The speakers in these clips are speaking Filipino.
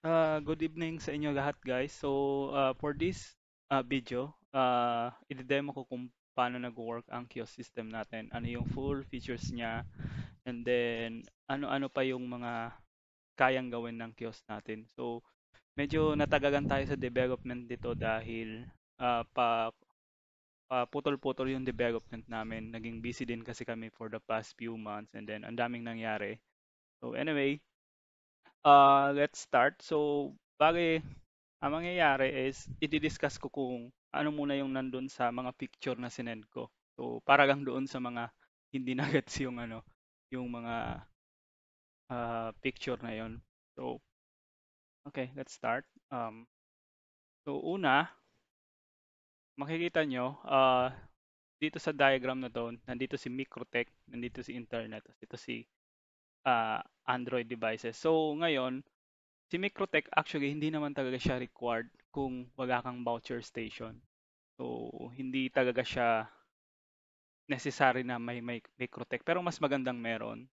Uh, good evening sa inyo lahat guys. So, uh, for this uh, video, uh, i-demo ko kung paano nag-work ang kiosk system natin. Ano yung full features niya, and then ano-ano pa yung mga kayang gawin ng kiosk natin. So, medyo natagagan tayo sa development dito dahil uh, pa putol-putol yung development namin. Naging busy din kasi kami for the past few months and then ang daming nangyari. So, anyway, uh, let's start. So, bale, ang mangyayari is, i-discuss ko kung ano muna yung nandun sa mga picture na sinend ko. So, para doon sa mga hindi na gets yung ano, yung mga uh, picture na yon. So, okay, let's start. Um, so, una, makikita nyo, uh, dito sa diagram na to, nandito si Microtech, nandito si Internet, dito si uh, Android devices. So, ngayon, si Microtech actually hindi naman talaga siya required kung wala kang voucher station. So, hindi talaga siya necessary na may, may Microtech. Pero mas magandang meron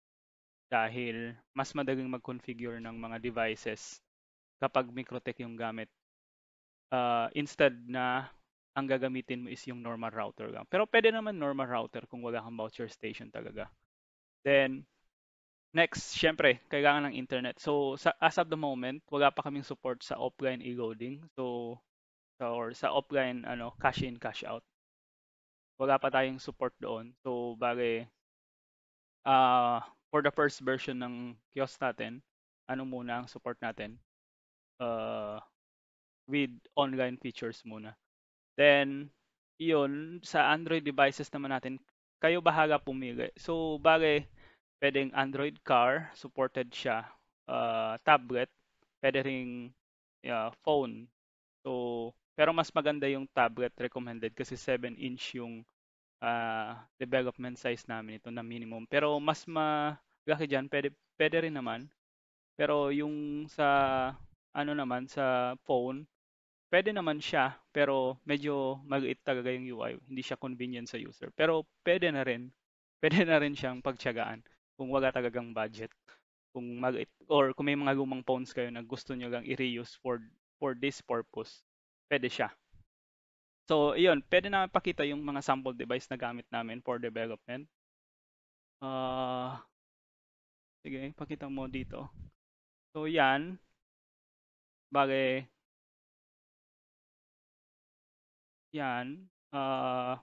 dahil mas madaling mag-configure ng mga devices kapag Microtech yung gamit. Uh, instead na ang gagamitin mo is yung normal router lang. Pero pwede naman normal router kung wala kang voucher station talaga. Then, next, syempre, kailangan ng internet. So, sa, as of the moment, wala pa kaming support sa offline e-loading. So, or sa offline ano cash in cash out. Wala pa tayong support doon. So bale uh, for the first version ng kiosk natin ano muna ang support natin? Uh, with online features muna. Then iyon sa Android devices naman natin kayo bahala pumili. So bale pwedeng Android car supported siya uh, tablet pwede ring uh, phone so pero mas maganda yung tablet recommended kasi 7 inch yung uh, development size namin ito na minimum. Pero mas malaki dyan, pwede, pwede rin naman. Pero yung sa ano naman sa phone, pwede naman siya pero medyo maliit talaga yung UI. Hindi siya convenient sa user. Pero pwede na rin. Pwede na rin siyang pagtiyagaan kung wala talagang budget. Kung maliit or kung may mga lumang phones kayo na gusto niyo lang i-reuse for for this purpose, pwede siya. So, iyon, pwede namin pakita yung mga sample device na gamit namin for development. Uh, sige, pakita mo dito. So, yan. Bagay, yan. Uh,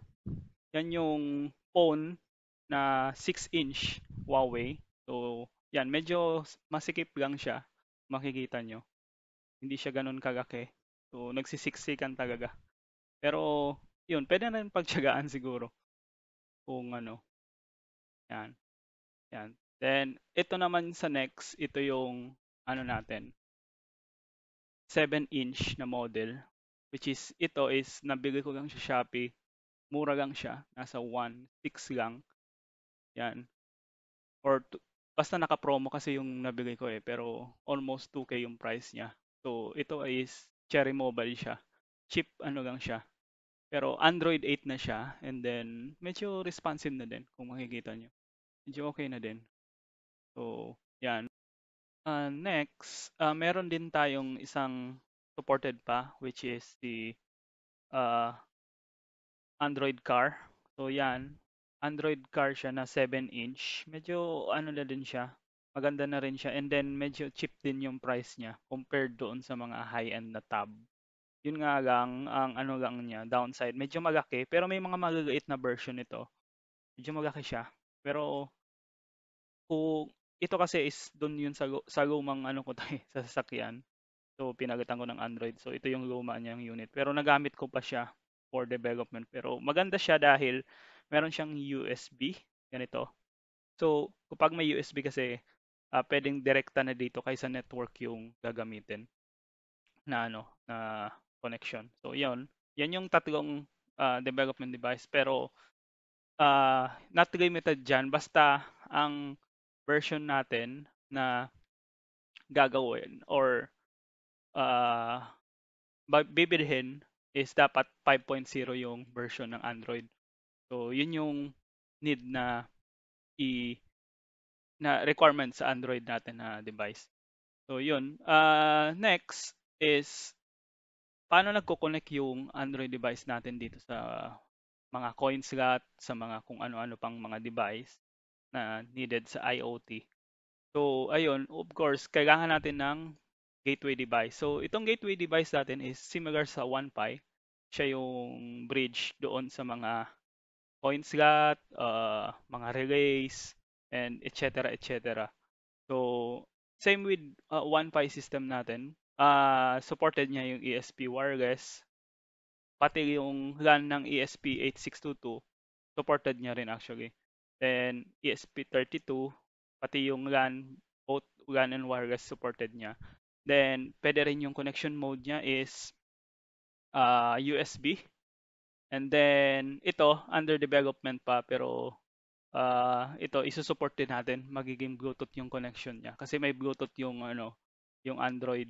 yan yung phone na 6-inch Huawei. So, yan, medyo masikip lang siya. Makikita nyo. Hindi siya ganun kagaki. So, nagsisiksikan talaga. Pero, yun, pwede na rin pagtsagaan siguro. Kung ano. Yan. Yan. Then, ito naman sa next, ito yung, ano natin, 7-inch na model. Which is, ito is, nabili ko lang sa Shopee. Mura lang siya. Nasa 1.6 lang. Yan. Or, basta naka-promo kasi yung nabili ko eh. Pero, almost 2K yung price niya. So, ito is, Cherry Mobile siya. Cheap, ano lang siya. Pero Android 8 na siya and then medyo responsive na din kung makikita nyo. Medyo okay na din. So, yan. Uh, next, uh, meron din tayong isang supported pa which is the uh, Android car. So, yan. Android car siya na 7-inch. Medyo ano na din siya. Maganda na rin siya. And then, medyo cheap din yung price niya compared doon sa mga high-end na tab yun nga lang, ang ano lang niya, downside, medyo malaki, pero may mga maliliit na version nito. Medyo malaki siya. Pero, kung ito kasi is doon yun sa, sa lumang ano ko tayo, sa sasakyan. So, pinagatan ko ng Android. So, ito yung luma niyang unit. Pero nagamit ko pa siya for development. Pero maganda siya dahil meron siyang USB. Ganito. So, kapag may USB kasi, uh, pwedeng direkta na dito kaysa network yung gagamitin na ano, na connection. So, yun. Yan yung tatlong uh, development device. Pero, uh, not limited dyan. Basta, ang version natin na gagawin or uh, bibilhin is dapat 5.0 yung version ng Android. So, yun yung need na i na requirement sa Android natin na device. So yun. Uh, next is paano nagko-connect yung Android device natin dito sa mga coin slot, sa mga kung ano-ano pang mga device na needed sa IoT. So ayun, of course, kailangan natin ng gateway device. So itong gateway device natin is similar sa OnePi. Siya yung bridge doon sa mga coin slot, uh, mga relays, and etc. etc. So same with uh, OnePi system natin. Uh, supported niya yung ESP wireless, pati yung LAN ng ESP8622 supported niya rin actually. Then ESP32 pati yung LAN both LAN and wireless supported niya. Then pwede rin yung connection mode niya is uh, USB. And then ito under development pa pero uh, ito isusupport din natin magiging Bluetooth yung connection niya kasi may Bluetooth yung ano yung Android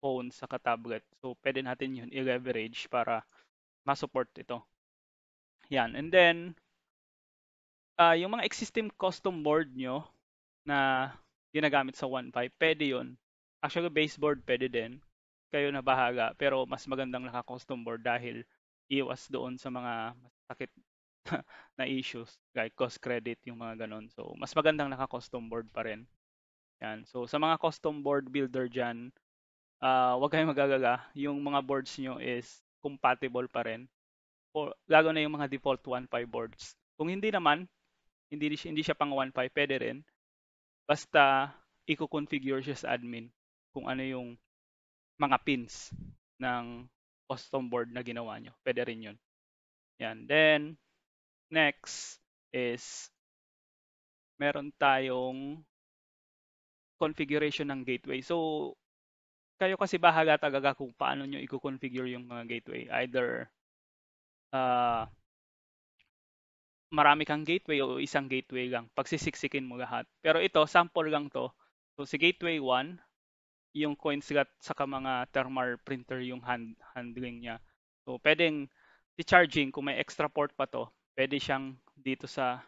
phone sa tablet. So pwede natin yun i-leverage para ma-support ito. Yan. And then uh, yung mga existing custom board nyo na ginagamit sa OnePipe, pwede yun. Actually, baseboard pwede din. Kayo na bahala. Pero mas magandang naka-custom board dahil iwas doon sa mga masakit na issues like cost credit yung mga ganon. So, mas magandang naka-custom board pa rin. Yan. So, sa mga custom board builder dyan, uh, huwag kayong magagala. Yung mga boards nyo is compatible pa rin. O, lalo na yung mga default 1.5 boards. Kung hindi naman, hindi, hindi siya pang 1.5, pwede rin. Basta, i-configure siya sa admin kung ano yung mga pins ng custom board na ginawa nyo. Pwede rin yun. Yan. Then, next is meron tayong configuration ng gateway. So, kayo kasi bahala talaga kung paano nyo i-configure yung mga gateway. Either uh, marami kang gateway o isang gateway lang. Pagsisiksikin mo lahat. Pero ito, sample lang to. So, si gateway 1, yung coin slot saka mga thermal printer yung hand, handling niya. So, pwedeng si charging, kung may extra port pa to, pwede siyang dito sa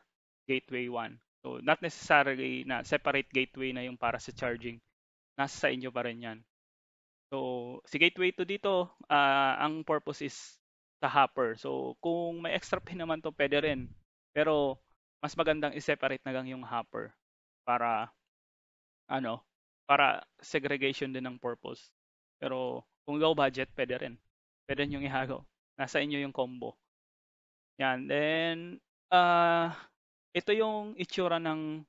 gateway 1. So, not necessarily na separate gateway na yung para sa charging. Nasa sa inyo pa rin yan. So, si gateway to dito, uh, ang purpose is sa hopper. So, kung may extra pin naman to, pwede rin. Pero, mas magandang i-separate na lang yung hopper para, ano, para segregation din ng purpose. Pero, kung low budget, pwede rin. Pwede nyo ihagaw. Nasa inyo yung combo. Yan. Then, uh, ito yung itsura ng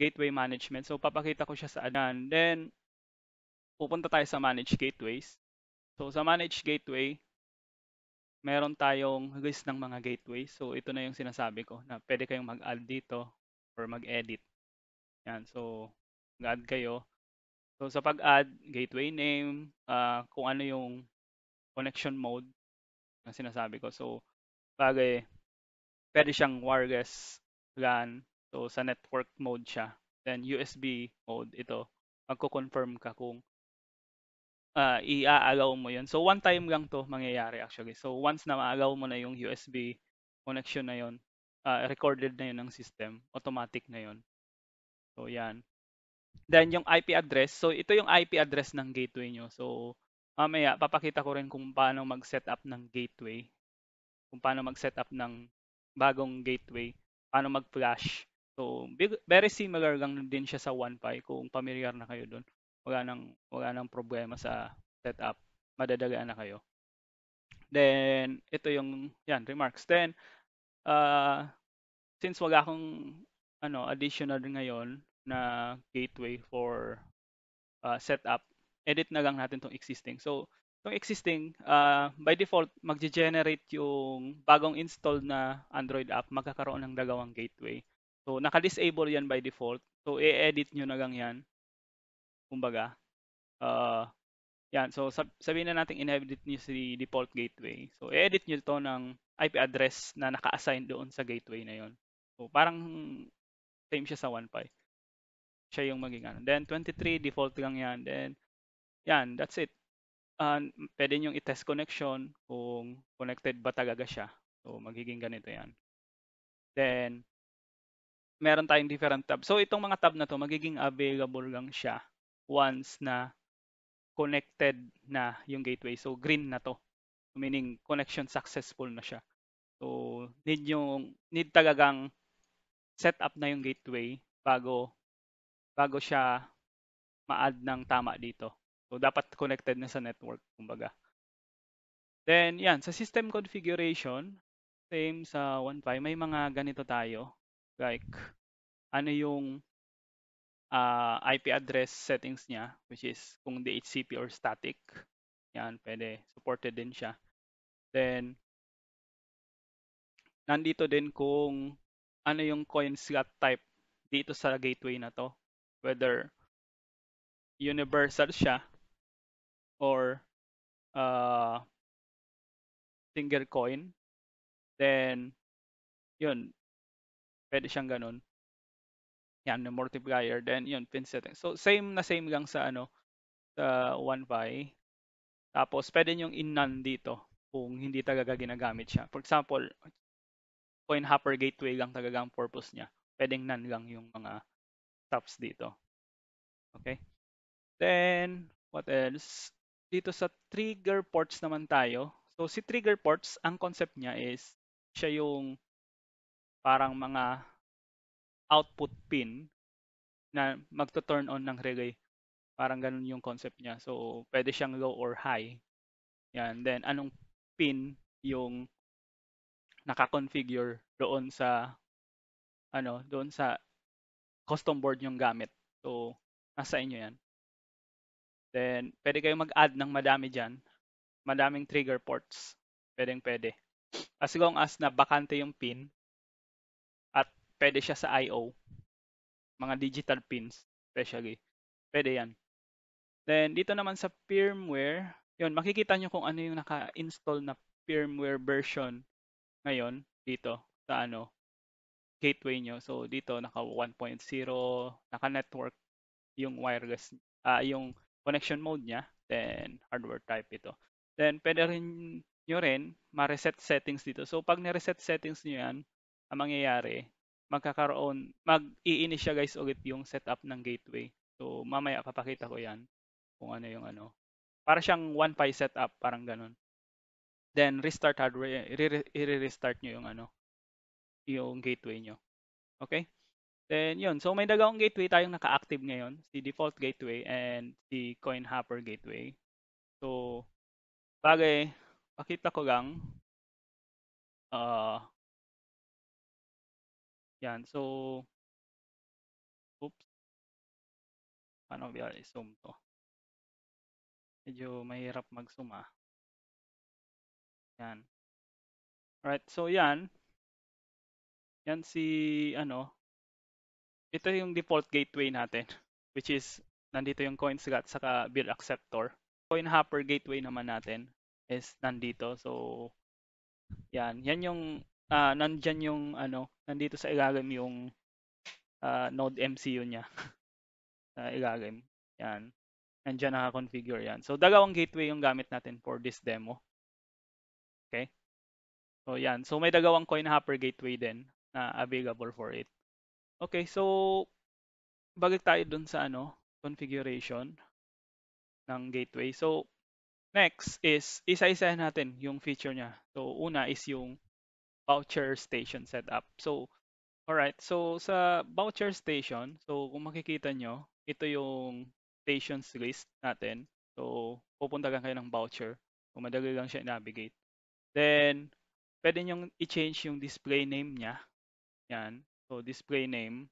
gateway management. So, papakita ko siya sa adan. Then, pupunta tayo sa manage gateways. So sa manage gateway, meron tayong list ng mga gateways. So ito na yung sinasabi ko na pwede kayong mag-add dito or mag-edit. Yan, so mag-add kayo. So sa pag-add, gateway name, uh, kung ano yung connection mode na sinasabi ko. So bagay, pwede siyang wireless LAN. So sa network mode siya. Then USB mode ito. Magko-confirm ka kung uh, i-allow mo yun. So, one time lang to mangyayari actually. So, once na ma-allow mo na yung USB connection na yun, uh, recorded na yun ng system, automatic na yun. So, yan. Then, yung IP address. So, ito yung IP address ng gateway nyo. So, mamaya, papakita ko rin kung paano mag-set up ng gateway. Kung paano mag-set up ng bagong gateway. Paano mag-flash. So, very similar lang din siya sa OnePi kung familiar na kayo doon wala nang wala nang problema sa setup. Madadagaan na kayo. Then ito yung yan remarks. Then uh, since wala akong ano additional ngayon na gateway for uh, setup, edit na lang natin tong existing. So itong existing uh, by default magge-generate yung bagong installed na Android app magkakaroon ng dalawang gateway. So naka-disable yan by default. So i-edit nyo na lang yan kumbaga. Uh, yan, so sab- sabihin na natin inedit niyo si default gateway. So i-edit niyo to ng IP address na naka-assign doon sa gateway na yon. So parang same siya sa 1.5. Siya yung maging ano. Then 23 default lang yan. Then yan, that's it. Uh, pwede nyo i-test connection kung connected ba talaga siya. So magiging ganito yan. Then meron tayong different tab. So itong mga tab na to magiging available lang siya once na connected na yung gateway. So green na to. Meaning connection successful na siya. So need yung need talagang set up na yung gateway bago bago siya ma-add ng tama dito. So dapat connected na sa network kumbaga. Then yan sa system configuration same sa 1.5 may mga ganito tayo like ano yung uh, IP address settings niya, which is kung DHCP or static. Yan, pwede. Supported din siya. Then, nandito din kung ano yung coin slot type dito sa gateway na to. Whether universal siya or uh, single coin. Then, yun, pwede siyang ganun. Yan, yung multiplier. Then, yun, pin setting. So, same na same lang sa ano, sa 1Pi. Tapos, pwede yung in-none dito kung hindi talaga ginagamit siya. For example, coin hopper gateway lang talaga ang purpose niya. Pwedeng none lang yung mga stops dito. Okay? Then, what else? Dito sa trigger ports naman tayo. So, si trigger ports, ang concept niya is siya yung parang mga output pin na magto-turn on ng relay. Parang ganun yung concept niya. So, pwede siyang low or high. Yan. Then, anong pin yung naka-configure doon sa ano, doon sa custom board yung gamit. So, nasa inyo yan. Then, pwede kayong mag-add ng madami dyan. Madaming trigger ports. Pwedeng pwede. As long as na bakante yung pin, pwede siya sa I.O. Mga digital pins, especially. Pwede yan. Then, dito naman sa firmware, yun, makikita nyo kung ano yung naka-install na firmware version ngayon dito sa ano, gateway nyo. So, dito, naka 1.0, naka-network yung wireless, uh, yung connection mode niya, then hardware type ito. Then, pwede rin nyo rin ma-reset settings dito. So, pag ni-reset settings nyo yan, ang mangyayari, magkakaroon, mag-i-ini siya guys ulit yung setup ng gateway. So mamaya papakita ko yan kung ano yung ano. Para siyang one pi setup, parang ganun. Then restart hardware, i-restart nyo yung ano, yung gateway nyo. Okay? Then yun, so may dalawang gateway tayong naka-active ngayon, si default gateway and si coin hopper gateway. So bagay, pakita ko lang uh, yan, so, oops. Paano ba i-zoom to? Medyo mahirap mag-zoom ah. Yan. Alright, so yan. Yan si, ano, ito yung default gateway natin, which is, nandito yung coin slot saka bill acceptor. Coin hopper gateway naman natin is nandito. So, yan. Yan yung uh, nandyan yung ano, nandito sa ilalim yung uh, node MCU niya. sa ilalim. Yan. Nandiyan naka-configure yan. So, dalawang gateway yung gamit natin for this demo. Okay? So, yan. So, may dalawang coin hopper gateway din na available for it. Okay, so balik tayo dun sa ano, configuration ng gateway. So, next is isa-isahin natin yung feature niya. So, una is yung voucher station setup. So, alright. So, sa voucher station, so kung makikita nyo, ito yung stations list natin. So, pupunta kayo ng voucher. Kung madali lang siya navigate. Then, pwede nyo i-change yung display name niya. Yan. So, display name.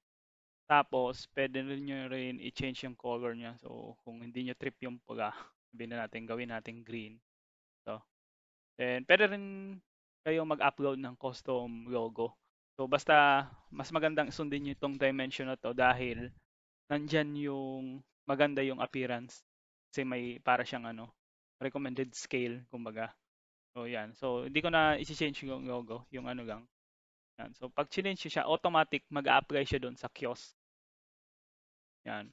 Tapos, pwede nyo rin i-change yung color niya. So, kung hindi nyo trip yung pula, sabihin na natin, gawin natin green. So, then, pwede rin kayo mag-upload ng custom logo. So basta mas magandang sundin niyo itong dimension na to dahil nandyan yung maganda yung appearance. Kasi may para siyang ano, recommended scale kumbaga. So yan. So hindi ko na i-change yung logo, yung ano lang. Yan. So pag change siya, automatic mag-apply siya doon sa kiosk. Yan.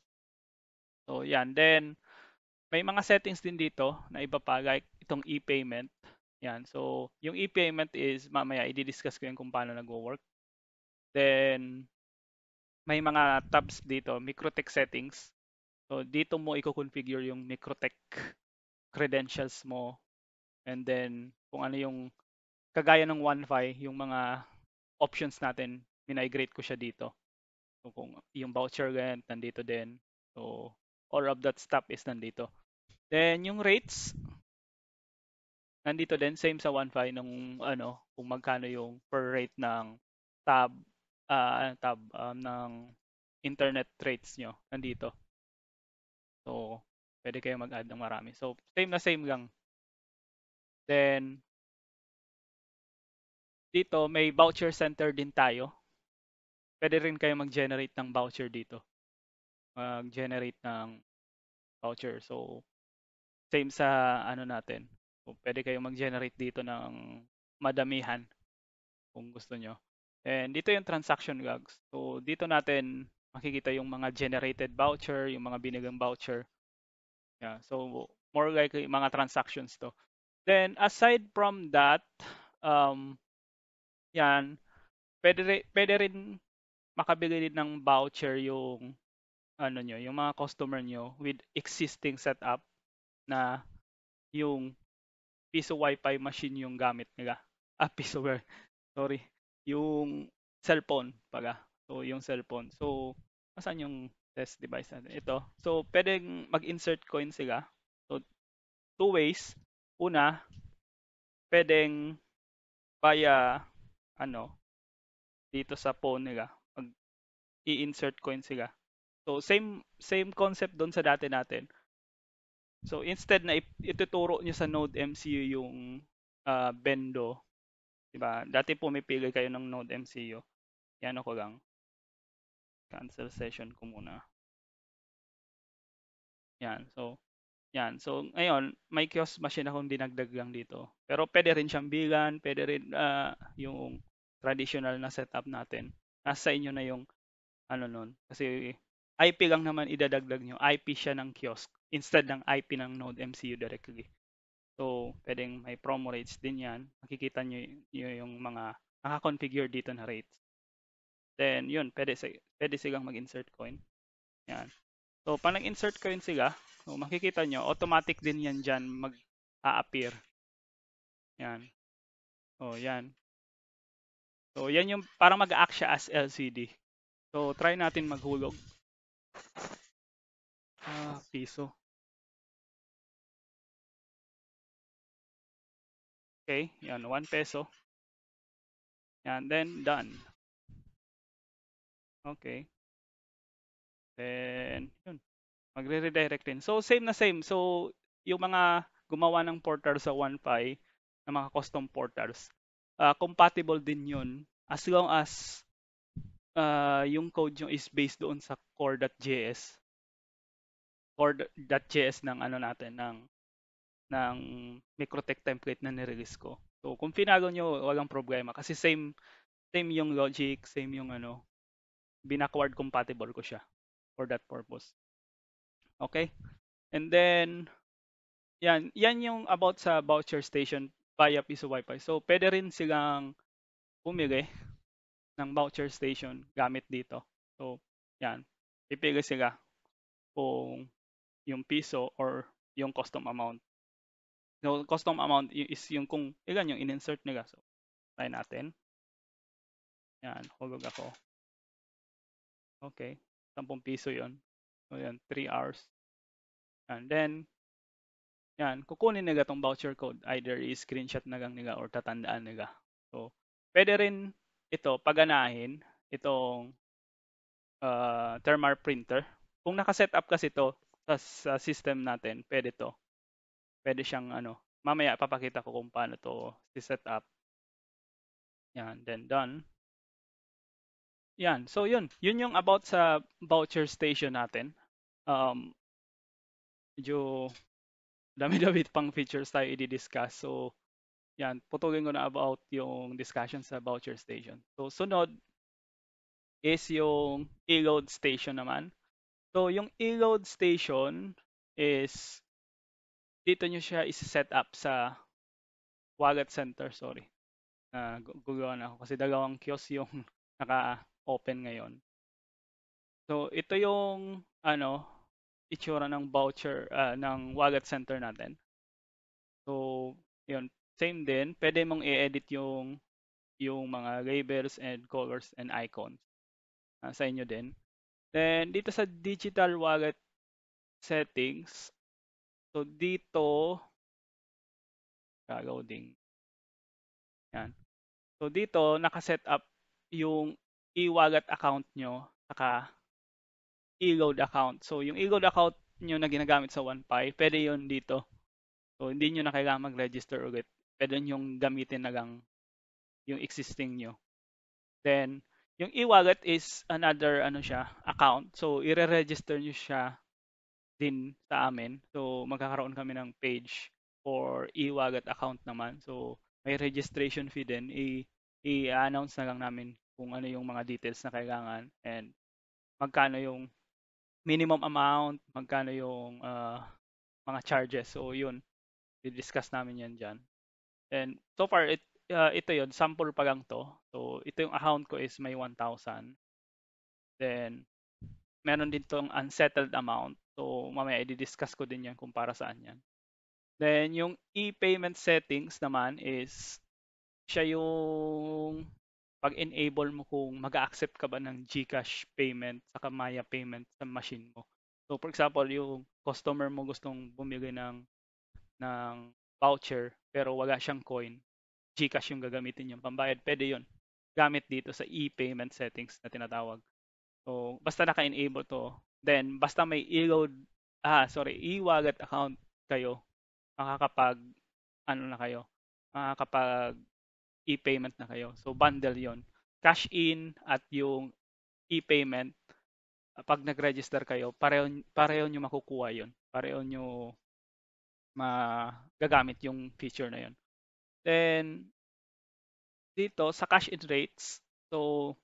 So yan. Then may mga settings din dito na iba pa like itong e-payment. Yan. So, yung e-payment is mamaya i-discuss ko yung kung paano nagwo-work. Then, may mga tabs dito, microtext settings. So, dito mo i-configure yung Microtech credentials mo and then kung ano yung kagaya ng OneFi, yung mga options natin, minigrate ko siya dito. So, kung yung voucher ganyan, nandito din. So, all of that stuff is nandito. Then, yung rates, nandito din, same sa OneFi, nung ano, kung magkano yung per rate ng tab, uh, tab um, ng internet rates nyo, nandito. So, pwede kayo mag-add ng marami. So, same na same lang. Then, dito, may voucher center din tayo. Pwede rin kayo mag-generate ng voucher dito. Mag-generate ng voucher. So, same sa ano natin. Pwede kayo mag-generate dito ng madamihan kung gusto nyo. And dito yung transaction logs. So, dito natin makikita yung mga generated voucher, yung mga binigang voucher. Yeah, so more likely mga transactions to. Then aside from that, um, yan, pwede, rin, pwede rin makabili din ng voucher yung ano nyo, yung mga customer nyo with existing setup na yung piso wifi machine yung gamit nila. Ah, piso sorry. Yung cellphone pala. So, yung cellphone. So, asan yung test device natin? Ito. So, pwedeng mag-insert coin sila. So, two ways. Una, pwedeng via ano dito sa phone nila mag i-insert coin sila. So same same concept doon sa dati natin. So instead na ituturo niyo sa Node MCU yung uh, bendo, 'di ba? Dati pumipili kayo ng Node MCU. Yan ako lang. Cancel session ko muna. Yan. So yan. So, ngayon, may kiosk machine akong dinagdag lang dito. Pero pwede rin siyang bilan, pwede rin uh, yung traditional na setup natin. Nasa inyo na yung ano nun. Kasi IP lang naman idadagdag nyo. IP siya ng kiosk instead ng IP ng Node MCU directly. So, pwedeng may promo rates din yan. Makikita nyo, nyo yung mga naka-configure dito na rates. Then, yun, pwede, pwede silang mag-insert coin. Yan. So, pag nag-insert coin sila, So, makikita nyo, automatic din yan dyan mag-a-appear. Yan. So, yan. So, yan yung, parang mag-act siya as LCD. So, try natin maghulog. Ah, piso. Okay, yan, 1 peso. Yan, then done. Okay. Then, yun magre-redirect din. So same na same. So yung mga gumawa ng portal sa OnePi, ng mga custom portals, uh, compatible din yun as long as uh, yung code nyo is based doon sa core.js core.js ng ano natin ng ng Microtech template na nirelease ko. So kung pinago nyo, walang problema kasi same same yung logic, same yung ano, binackward compatible ko siya for that purpose. Okay? And then, yan, yan yung about sa voucher station via piso wifi. So, pwede rin silang pumili ng voucher station gamit dito. So, yan. Pipili sila kung yung piso or yung custom amount. So, custom amount is yung kung ilan yung in-insert nila. So, try natin. Yan, hulog ako. Okay, 10 piso yon So, yan, 3 hours. And then, yan, kukunin nila tong voucher code. Either i-screenshot na lang nila or tatandaan nila. So, pwede rin ito paganahin itong uh, thermal printer. Kung naka-set kasi ito sa, sa system natin, pwede to. Pwede siyang ano, mamaya papakita ko kung paano to si-set up. Yan, then done. Yan. So yun, yun yung about sa voucher station natin. Um, medyo dami-dami pang features tayo i-discuss. So, yan, putulin ko na about yung discussion sa voucher station. So, sunod is yung e-load station naman. So, yung e-load station is dito nyo siya is-set up sa wallet center, sorry. Uh, gugawa na ako kasi dalawang kiosk yung naka-open ngayon. So, ito yung ano, itsura ng voucher ah, ng wallet center natin. So, yun, same din, pwede mong i-edit yung yung mga labels and colors and icons ah, sa inyo din. Then dito sa digital wallet settings, so dito loading. Yan. So dito naka-set up yung e-wallet account nyo saka e-load account. So yung e-load account nyo na ginagamit sa OnePi, pwede yun dito. So hindi nyo na kailangan mag-register ulit. Pwede yung gamitin na lang yung existing nyo. Then yung e-wallet is another ano siya, account. So ire-register nyo siya din sa amin. So magkakaroon kami ng page for e-wallet account naman. So may registration fee din. I- i-announce na lang namin kung ano yung mga details na kailangan and magkano yung minimum amount, magkano yung uh, mga charges. So yun, i-discuss namin yan dyan. And so far, it, uh, ito yun, sample pa lang to. So ito yung account ko is may 1,000. Then, meron din tong unsettled amount. So mamaya i-discuss ko din yan kung para saan yan. Then yung e-payment settings naman is siya yung pag-enable mo kung mag-accept ka ba ng GCash payment saka Maya payment sa machine mo. So for example, yung customer mo gustong bumili ng ng voucher pero wala siyang coin, GCash yung gagamitin yung pambayad, pwede yun. Gamit dito sa e-payment settings na tinatawag. So basta naka-enable to, then basta may e-load, ah sorry, e-wallet account kayo, makakapag ano na kayo, makakapag e-payment na kayo. So bundle 'yon. Cash in at yung e-payment pag nag-register kayo, pareho pareho niyo makukuha 'yon. Pareho niyo magagamit yung feature na 'yon. Then dito sa cash in rates, so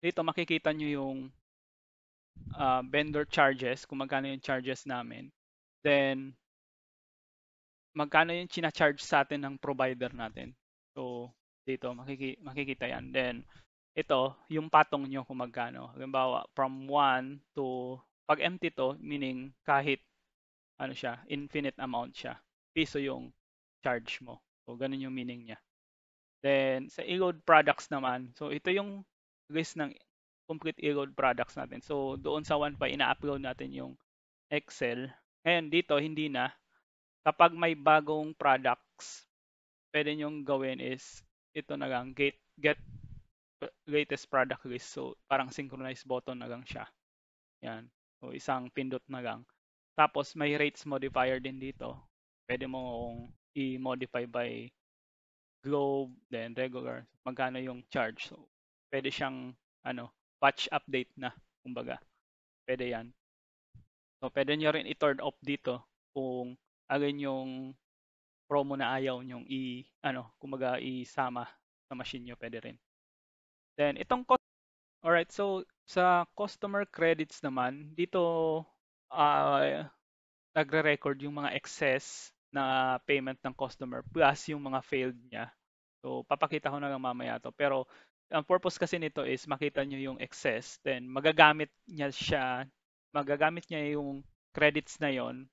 dito makikita niyo yung uh, vendor charges, kung magkano yung charges namin. Then magkano yung china-charge sa atin ng provider natin. So, dito makiki makikita yan. Then, ito, yung patong nyo kung magkano. Halimbawa, from 1 to, pag empty to, meaning kahit, ano siya, infinite amount siya. Piso yung charge mo. So, ganun yung meaning niya. Then, sa e-load products naman, so ito yung list ng complete e-load products natin. So, doon sa OnePi, ina-upload natin yung Excel. Ngayon, dito, hindi na kapag may bagong products, pwede nyong gawin is ito na lang, get, get latest product list. So, parang synchronize button na lang siya. Yan. So, isang pindot na lang. Tapos, may rates modifier din dito. Pwede mo i-modify by globe, then regular. Magkano yung charge. So, pwede siyang, ano, patch update na, kumbaga. Pwede yan. So, pwede nyo rin i-turn off dito kung alin yung promo na ayaw nyong i ano, kumaga isama sa machine nyo, pwede rin. Then itong cost Alright, so sa customer credits naman, dito uh, nagre-record yung mga excess na payment ng customer plus yung mga failed niya. So papakita ko na lang mamaya to. Pero ang purpose kasi nito is makita nyo yung excess, then magagamit niya siya, magagamit niya yung credits na yon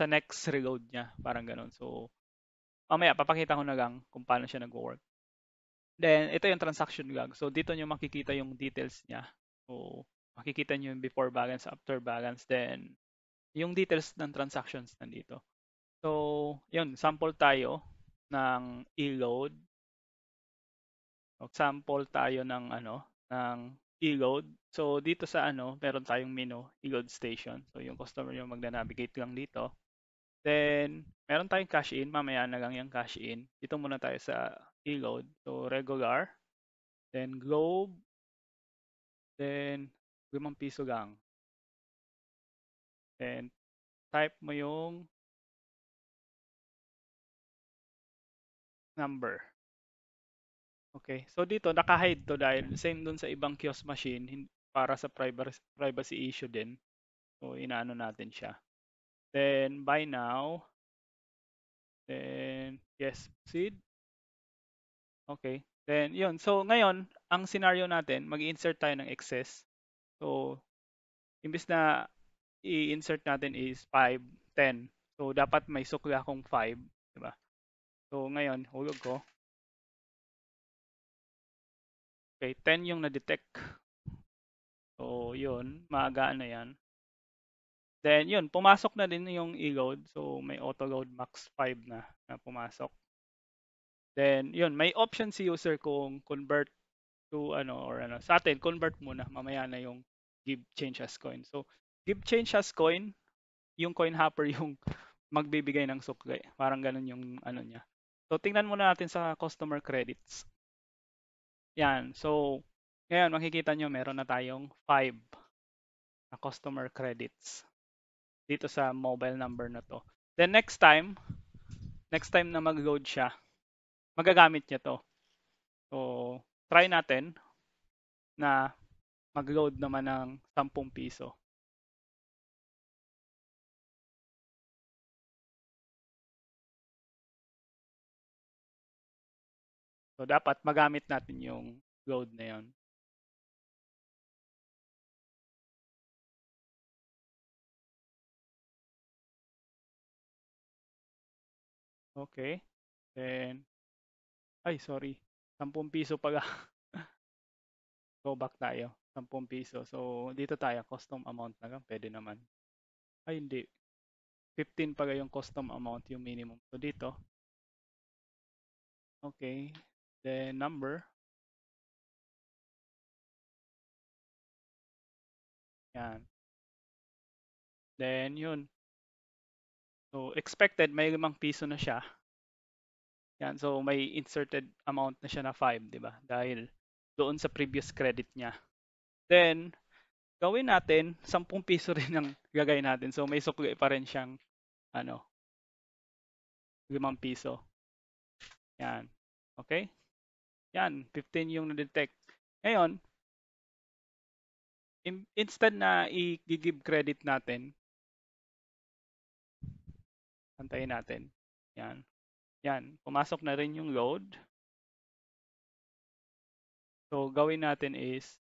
sa next reload niya. Parang ganun. So, mamaya, papakita ko na lang kung paano siya nag-work. Then, ito yung transaction log. So, dito nyo makikita yung details niya. So, makikita nyo yung before balance, after balance. Then, yung details ng transactions nandito. So, yun, sample tayo ng e-load. Sample tayo ng ano, ng e-load. So, dito sa ano, meron tayong menu, e-load station. So, yung customer nyo magna-navigate lang dito. Then, meron tayong cash in. Mamaya na lang yung cash in. Dito muna tayo sa e-load. So, regular. Then, globe. Then, 5 piso lang. Then, type mo yung number. Okay. So, dito, naka-hide to dahil same dun sa ibang kiosk machine para sa privacy issue din. So, inaano natin siya. Then buy now. Then yes, proceed. Okay. Then yun. So ngayon, ang scenario natin, mag-insert tayo ng excess. So imbis na i-insert natin is 5, 10. So, dapat may sukli akong 5, di ba? So, ngayon, hulog ko. Okay, 10 yung na-detect. So, yun, maagaan na yan. Then, yun, pumasok na din yung e-load. So, may auto-load max 5 na na pumasok. Then, yun, may option si user kung convert to ano or ano. Sa atin, convert muna. Mamaya na yung give change as coin. So, give change as coin, yung coin hopper yung magbibigay ng sukli. Parang ganun yung ano niya. So, tingnan muna natin sa customer credits. Yan. So, ngayon makikita nyo meron na tayong 5 na customer credits dito sa mobile number na to. Then next time, next time na mag-load siya, magagamit niya to. So, try natin na mag-load naman ng 10 piso. So, dapat magamit natin yung load na yon. Okay. Then, ay, sorry. 10 piso pala. Go back tayo. 10 piso. So, dito tayo. Custom amount na lang. Pwede naman. Ay, hindi. 15 pala yung custom amount, yung minimum. So, dito. Okay. Then, number. Yan. Then, yun. So, expected, may 5 piso na siya. Yan. So, may inserted amount na siya na 5, di ba? Dahil doon sa previous credit niya. Then, gawin natin, 10 piso rin ang gagay natin. So, may sukli pa rin siyang, ano, 5 piso. Yan. Okay? Yan. 15 yung na-detect. Ngayon, in, instead na i-give credit natin, Antayin natin. Yan. Yan. Pumasok na rin yung load. So, gawin natin is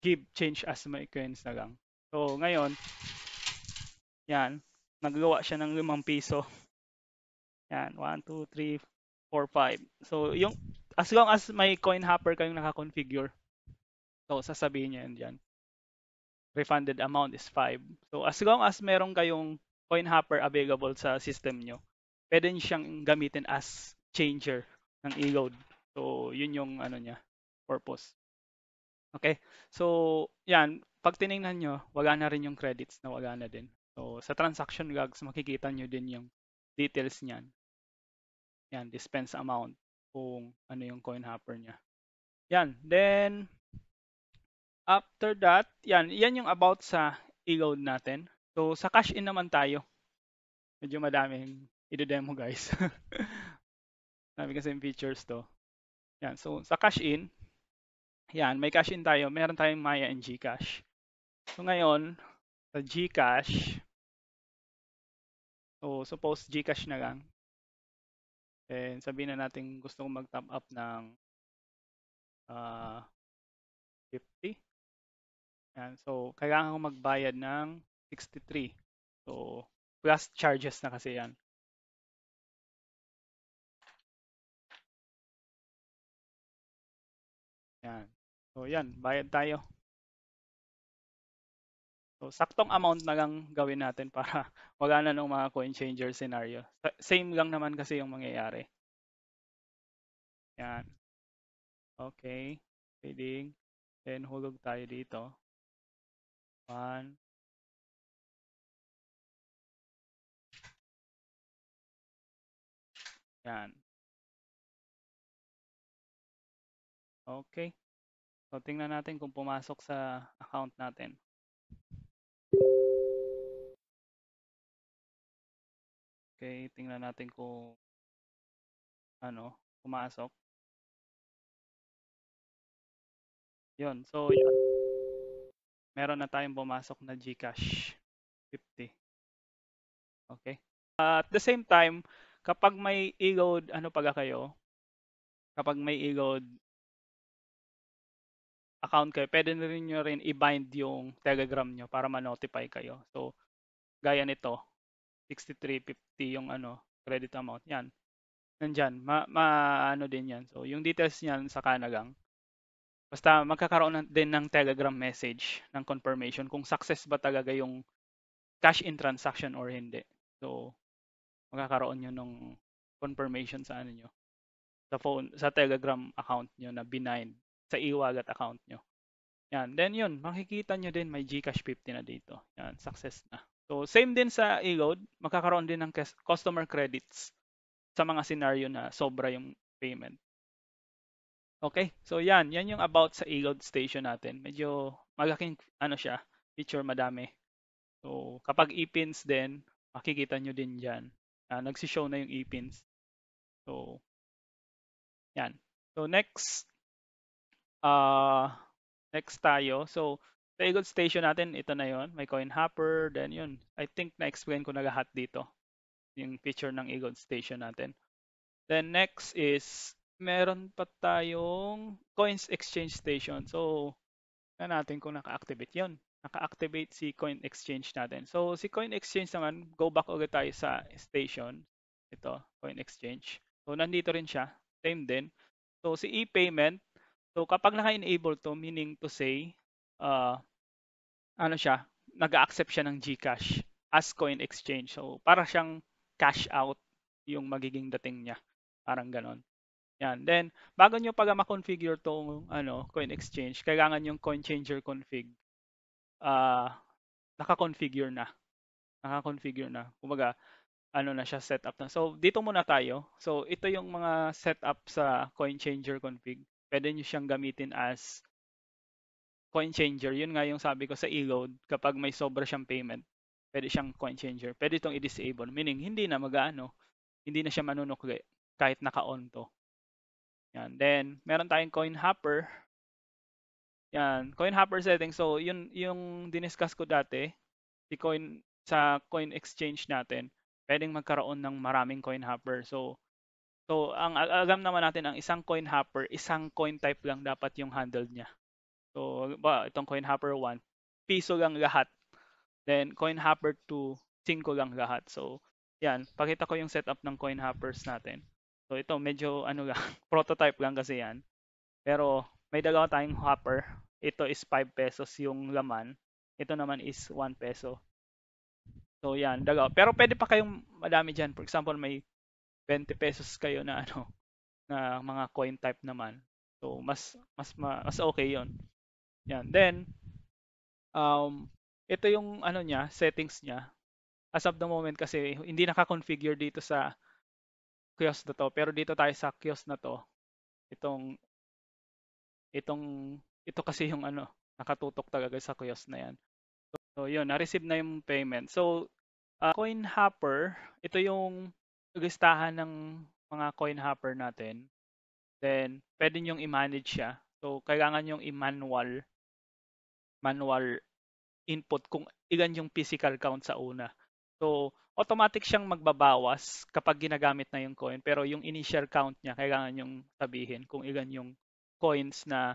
give change as my coins na lang. So, ngayon, yan. Naggawa siya ng 5 piso. Yan. 1, 2, 3, 4, 5. So, yung, as long as may coin hopper kayong nakakonfigure, so, sasabihin niya yan dyan. Refunded amount is 5. So, as long as meron kayong coin hopper available sa system nyo, pwede nyo siyang gamitin as changer ng e-load. So, yun yung ano niya, purpose. Okay? So, yan. Pag tinignan nyo, wala na rin yung credits na wala na din. So, sa transaction logs, makikita nyo din yung details niyan. Yan, dispense amount kung ano yung coin hopper niya. Yan. Then, after that, yan, yan yung about sa e-load natin. So, sa cash in naman tayo. Medyo madaming i-demo guys. Dami kasi features to. Yan. So, sa cash in, yan, may cash in tayo. Meron tayong Maya and Gcash. So, ngayon, sa Gcash, so, suppose Gcash na lang. And sabihin na natin gusto kong mag-top up ng uh, 50. Yan. So, kailangan kong magbayad ng 63. So, plus charges na kasi yan. Yan. So, yan. Bayad tayo. So, saktong amount na lang gawin natin para wala na ng mga coin changer scenario. Same lang naman kasi yung mangyayari. Yan. Okay. Trading. Then, hulog tayo dito. 1, Yan. Okay. So, tingnan natin kung pumasok sa account natin. Okay, tingnan natin kung ano, pumasok. Yun. So, yun. Meron na tayong pumasok na GCash 50. Okay. At the same time, kapag may e-load, ano pala kayo, kapag may e-load account kayo, pwede na rin nyo rin i-bind yung Telegram nyo para ma-notify kayo. So, gaya nito, 6350 yung ano, credit amount. Yan. Nandyan. Ma, ma ano din yan. So, yung details niyan sa Kanagang. Basta magkakaroon din ng Telegram message ng confirmation kung success ba talaga yung cash in transaction or hindi. So, magkakaroon nyo ng confirmation sa ano nyo sa phone sa Telegram account nyo na binind sa e-wallet account nyo. Yan. Then yun, makikita nyo din may GCash 50 na dito. Yan, success na. So, same din sa e-load, magkakaroon din ng customer credits sa mga scenario na sobra yung payment. Okay, so yan, yan yung about sa e-load station natin. Medyo malaking ano siya, feature madami. So, kapag e-pins din, makikita nyo din dyan. Uh, nagsishow na yung e-pins. So, yan. So, next, uh, next tayo. So, sa e station natin, ito na yon May coin hopper, then yun. I think na-explain ko na lahat dito. Yung feature ng e station natin. Then next is, meron pa tayong coins exchange station. So, na natin kung naka-activate yon Naka-activate si coin exchange natin. So, si coin exchange naman, go back ulit tayo sa station. Ito, coin exchange. So, nandito rin siya. Same din. So, si e-payment, so kapag naka-enable to, meaning to say, uh, ano siya, nag-accept siya ng GCash as coin exchange. So, para siyang cash out yung magiging dating niya. Parang ganon. Yan. Then, bago nyo pag ma-configure tong ano, coin exchange, kailangan yung coin changer config uh, naka-configure na. Naka-configure na. Kumbaga, ano na siya setup na. So, dito muna tayo. So, ito yung mga setup sa coin changer config. Pwede nyo siyang gamitin as coin changer, yun nga yung sabi ko sa e-load, kapag may sobra siyang payment, pwede siyang coin changer. Pwede itong i-disable, meaning hindi na mag-ano, hindi na siya manunukli kahit naka-on to. Yan. Then, meron tayong coin hopper. Yan, coin hopper setting. So, yun yung diniscuss ko dati, si coin sa coin exchange natin, pwedeng magkaroon ng maraming coin hopper. So, so ang alam naman natin ang isang coin hopper, isang coin type lang dapat yung handle niya. So, ba, itong coin hopper 1, piso lang lahat. Then, coin hopper 2, 5 lang lahat. So, yan, pakita ko yung setup ng coin hoppers natin. So, ito medyo ano lang, prototype lang kasi yan. Pero, may dalawa tayong hopper. Ito is 5 pesos yung laman. Ito naman is 1 peso. So, yan, dalawa. Pero pwede pa kayong madami dyan. For example, may 20 pesos kayo na ano, na mga coin type naman. So, mas mas mas okay 'yon. Yan. Then, um, ito yung ano niya, settings niya. As of the moment kasi hindi naka-configure dito sa kiosk na to. Pero dito tayo sa kiosk na to. Itong itong ito kasi yung ano, nakatutok talaga sa kiosk na yan. So, yun, na-receive na yung payment. So, uh, coin hopper, ito yung listahan ng mga coin hopper natin. Then, pwede nyo i-manage siya. So, kailangan yung i-manual manual input kung ilan yung physical count sa una. So, automatic siyang magbabawas kapag ginagamit na yung coin. Pero yung initial count niya, kailangan yung sabihin kung ilan yung coins na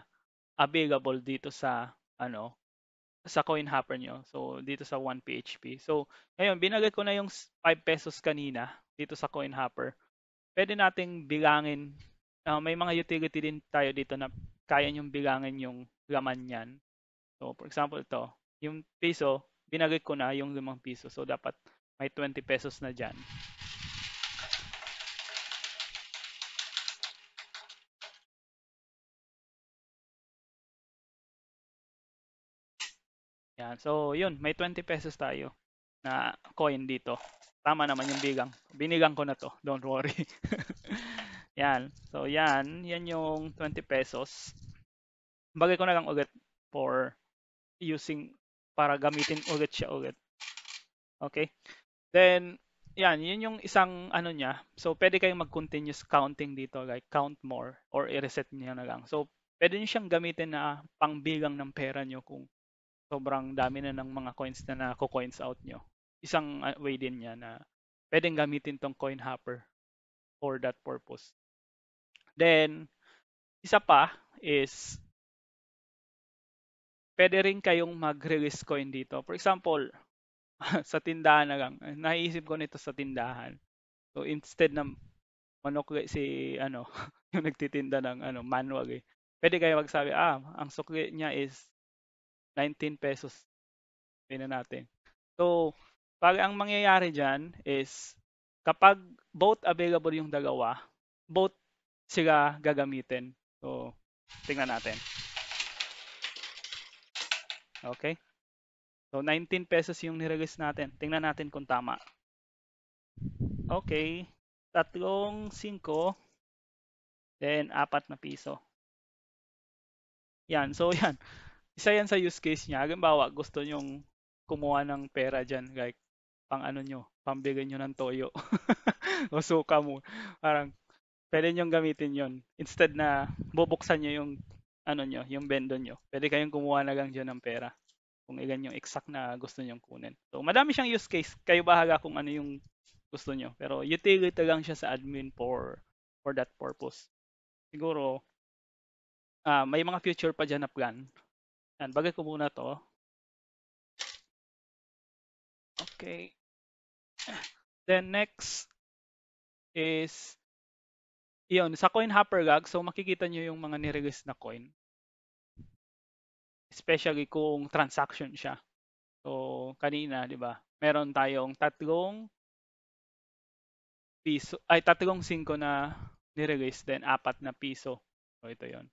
available dito sa ano sa coin hopper nyo. So, dito sa 1 PHP. So, ngayon, binagay ko na yung 5 pesos kanina dito sa coin hopper. Pwede nating bilangin, uh, may mga utility din tayo dito na kaya nyong bilangin yung laman niyan. So, for example, ito, yung piso, binagay ko na yung 5 piso. So, dapat may 20 pesos na dyan. Yan. So, yun, may 20 pesos tayo na coin dito. Tama naman yung bigang. Binigang ko na to. Don't worry. yan. So, yan. Yan yung 20 pesos. Bagay ko na lang ulit for using para gamitin ulit siya ulit. Okay? Then, yan, yun yung isang ano niya. So, pwede kayong mag-continuous counting dito, like count more or i-reset niya na lang. So, pwede niyo siyang gamitin na pangbilang ng pera niyo kung sobrang dami na ng mga coins na nako-coins out niyo. Isang uh, way din niya na pwedeng gamitin tong coin hopper for that purpose. Then, isa pa is pwede rin kayong mag-release coin dito. For example, sa tindahan na lang. Naiisip ko nito sa tindahan. So instead na manukli si ano, yung nagtitinda ng ano, manual eh. Pwede kayo magsabi, ah, ang sukli niya is 19 pesos. Pwede natin. So, pag ang mangyayari dyan is, kapag both available yung dalawa, both sila gagamitin. So, tingnan natin. Okay? So, 19 pesos yung nirelease natin. Tingnan natin kung tama. Okay. Tatlong 5. Then, apat na piso. Yan. So, yan. Isa yan sa use case niya. Halimbawa, gusto nyong kumuha ng pera dyan. Like, pang ano nyo, pambigay nyo ng toyo. o suka mo. Parang, pwede nyong gamitin yon Instead na bubuksan nyo yung ano nyo, yung bendo nyo. Pwede kayong kumuha na lang dyan ng pera. Kung ilan yung exact na gusto nyong kunin. So, madami siyang use case. Kayo bahaga kung ano yung gusto nyo. Pero utility lang siya sa admin for for that purpose. Siguro, uh, may mga future pa dyan na plan. Yan, bagay ko muna to. Okay. Then next is yun, sa coin hopper gag, so makikita nyo yung mga nirelease na coin. Especially kung transaction siya. So, kanina, di ba, meron tayong tatlong piso, ay tatlong 5 na nirelease, then apat na piso. So, ito yon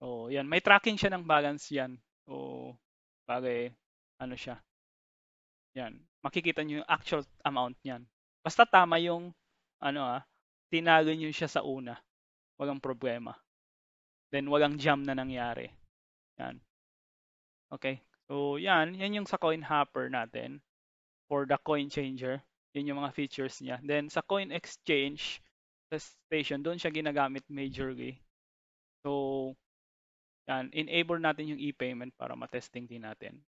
So, yan. May tracking siya ng balance yan. So, bagay, ano siya. Yan. Makikita nyo yung actual amount niyan. Basta tama yung, ano ah, tinago nyo siya sa una. Walang problema. Then, walang jam na nangyari. Yan. Okay. So, yan. Yan yung sa coin hopper natin. For the coin changer. Yun yung mga features niya. Then sa coin exchange, sa station, doon siya ginagamit majorly. So, yan, enable natin yung e-payment para matesting din natin.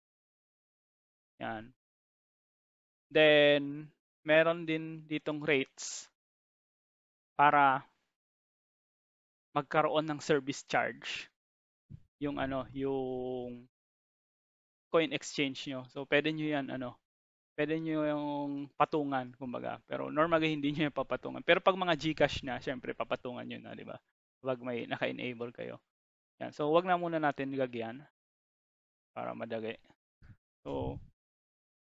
Yan. Then, meron din ditong rates para magkaroon ng service charge yung ano, yung coin exchange nyo. So, pwede nyo yan, ano, pwede nyo yung patungan, kumbaga. Pero normally hindi nyo yung papatungan. Pero pag mga Gcash na, syempre papatungan nyo na, di ba? Pag may naka-enable kayo. Yan. So, wag na muna natin lagyan para madali. So,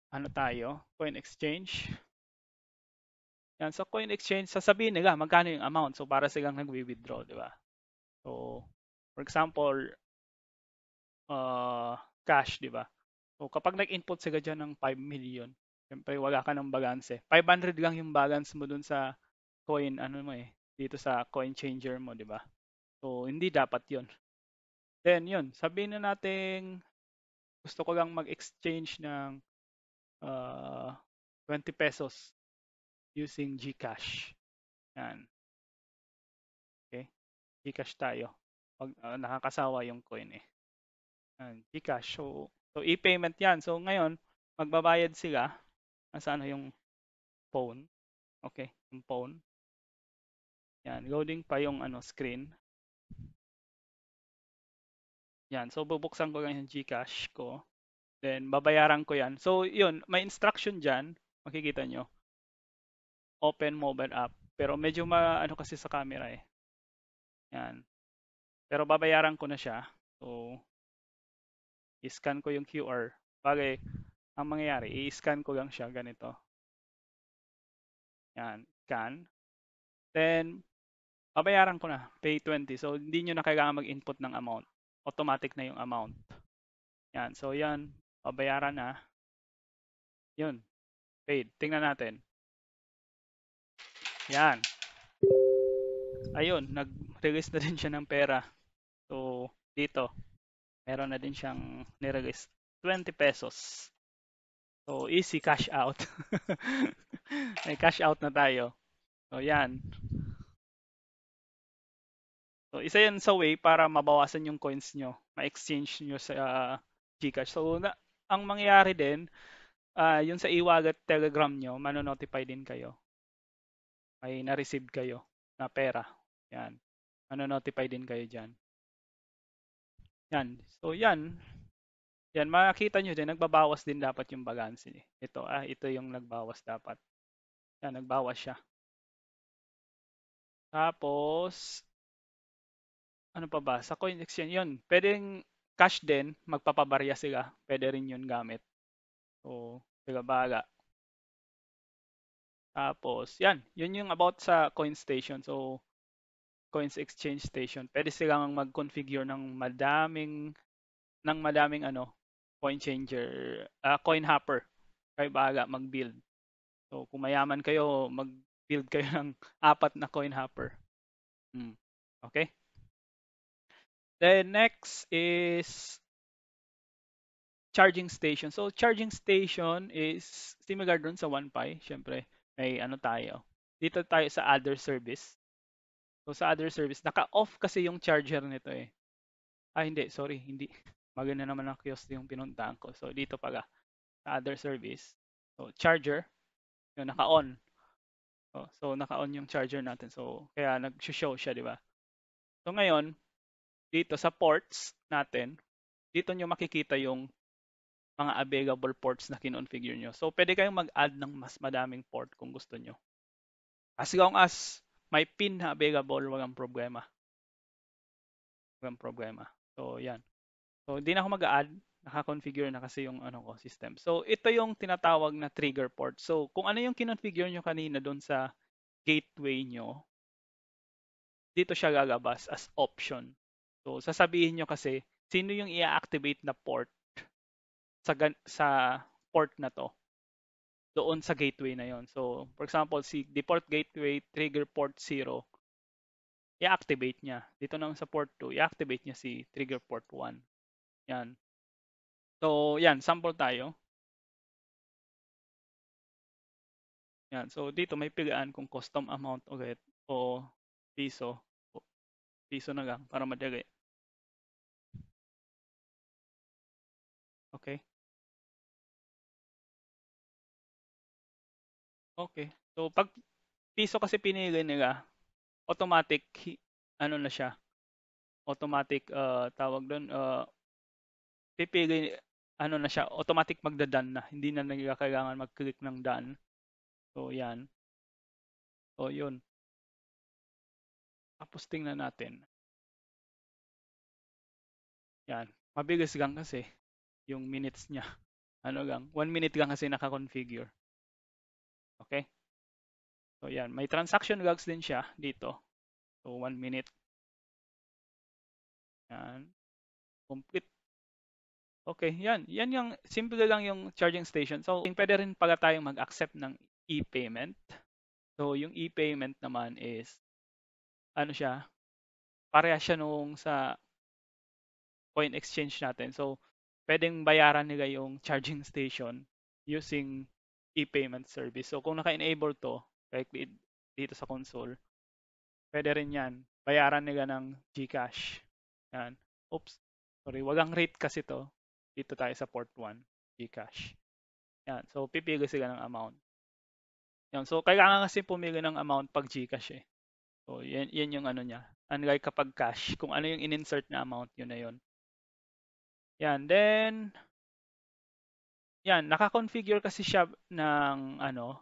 ano tayo? Coin exchange. Yan, so coin exchange, sasabihin nila magkano yung amount. So, para silang nagwi-withdraw, di ba? So, for example, uh, cash, di ba? So kapag nag-input sila dyan ng 5 million, syempre wala ka ng balance. 500 lang yung balance mo dun sa coin, ano mo eh, dito sa coin changer mo, di ba? So hindi dapat yon. Then yun, sabihin na natin gusto ko lang mag-exchange ng uh, 20 pesos using GCash. Yan. Okay. GCash tayo. Pag uh, nakakasawa yung coin eh. Yan, GCash. So So, e-payment yan. So, ngayon, magbabayad sila. Nasaan yung phone? Okay, yung phone. Yan, loading pa yung ano, screen. Yan, so bubuksan ko lang yung GCash ko. Then, babayaran ko yan. So, yun, may instruction dyan. Makikita nyo. Open mobile app. Pero medyo ma, ano kasi sa camera eh. Yan. Pero babayaran ko na siya. So, i-scan ko yung QR. Bagay, ang mangyayari, i-scan ko lang siya ganito. Yan, scan. Then, babayaran ko na, pay 20. So, hindi nyo na kailangan mag-input ng amount. Automatic na yung amount. Yan, so yan, babayaran na. Yun, paid. Tingnan natin. Yan. Ayun, nag-release na din siya ng pera. So, dito, meron na din siyang nirelease 20 pesos. So, easy cash out. May cash out na tayo. So, yan. So, isa yan sa way para mabawasan yung coins nyo. Ma-exchange nyo sa uh, Gcash. So, na, ang mangyayari din, uh, yun sa iwagat telegram nyo, manonotify din kayo. May na-receive kayo na pera. Yan. Manonotify din kayo dyan. Yan. So yan. Yan, makikita nyo din, nagbabawas din dapat yung bagansi. Ito, ah, ito yung nagbawas dapat. Yan, nagbawas siya. Tapos, ano pa ba? Sa coin exchange, yun. Pwedeng cash din, magpapabarya sila. Pwede rin yun gamit. So, sila baga. Tapos, yan. Yun yung about sa coin station. So, coins exchange station. Pwede silang mag-configure ng madaming ng madaming ano, coin changer, uh, coin hopper. Kayo baga mag-build. So, kung mayaman kayo, mag-build kayo ng apat na coin hopper. Hmm. Okay? Then next is charging station. So, charging station is similar dun sa OnePi. Siyempre, may ano tayo. Dito tayo sa other service. So, sa other service, naka-off kasi yung charger nito eh. Ah, hindi. Sorry, hindi. Maganda naman ang kiosk yung pinuntahan ko. So, dito pala. Sa other service. So, charger. Yung naka-on. So, so naka-on yung charger natin. So, kaya nag-show siya, di ba? So, ngayon, dito sa ports natin, dito nyo makikita yung mga available ports na kinonfigure nyo. So, pwede kayong mag-add ng mas madaming port kung gusto nyo. As long as may pin na available, walang problema. Walang problema. So, yan. So, hindi na ako mag-add. Naka-configure na kasi yung ano ko, system. So, ito yung tinatawag na trigger port. So, kung ano yung kinonfigure nyo kanina doon sa gateway nyo, dito siya gagabas as option. So, sasabihin nyo kasi, sino yung i-activate na port sa, sa port na to doon sa gateway na yon. So, for example, si default gateway trigger port 0, i-activate niya. Dito naman sa port 2, i-activate niya si trigger port 1. Yan. So, yan, sample tayo. Yan. So, dito may pigaan kung custom amount o piso. O, piso na lang para madali. Okay. So, pag piso kasi pinili nila, automatic, ano na siya, automatic, uh, tawag doon, uh, pipili, ano na siya, automatic magdadan na. Hindi na nila kailangan mag-click ng done. So, yan. So, yun. Tapos tingnan natin. Yan. Mabilis lang kasi yung minutes niya. Ano lang, 1 minute lang kasi naka-configure. Okay? So yan, may transaction logs din siya dito. So 1 minute. Yan. Complete. Okay, yan. Yan yung simple lang yung charging station. So pwede rin pala tayong mag-accept ng e-payment. So yung e-payment naman is ano siya? Pareha siya nung sa coin exchange natin. So pwedeng bayaran nila yung charging station using e-payment service. So kung naka-enable to, like dito sa console, pwede rin yan. Bayaran nila ng GCash. Yan. Oops. Sorry, wagang rate kasi to. Dito tayo sa port 1, GCash. Yan. So pipili sila ng amount. Yan. So kailangan kasi pumili ng amount pag GCash eh. So yan, yan yung ano niya. Unlike kapag cash, kung ano yung in-insert na amount, yun na yun. Yan. Then, yan, naka-configure kasi siya ng ano,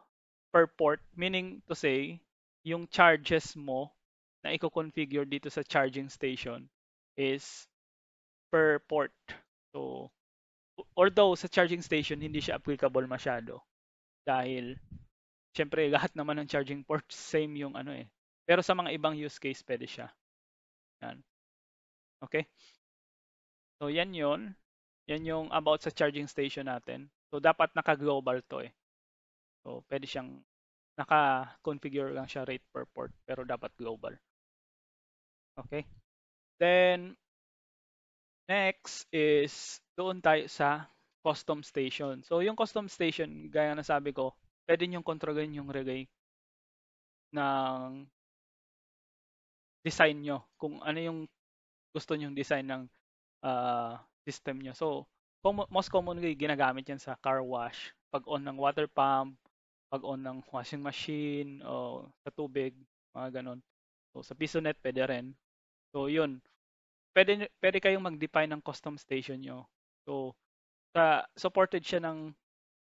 per port, meaning to say, yung charges mo na i-configure dito sa charging station is per port. So, although sa charging station hindi siya applicable masyado dahil syempre lahat naman ng charging port same yung ano eh. Pero sa mga ibang use case pwede siya. Yan. Okay? So yan 'yon. Yan yung about sa charging station natin. So, dapat naka-global to eh. So, pwede siyang naka-configure lang siya rate per port pero dapat global. Okay? Then, next is doon tayo sa custom station. So, yung custom station, gaya na sabi ko, pwede nyo kontrolin yung relay ng design nyo. Kung ano yung gusto nyong design ng uh, system nyo. So, most commonly ginagamit yan sa car wash. Pag on ng water pump, pag on ng washing machine, o sa tubig, mga ganon. So, sa PisoNet pwede rin. So, yun. pwede, pwede kayong mag-define ng custom station nyo. So, sa, supported siya ng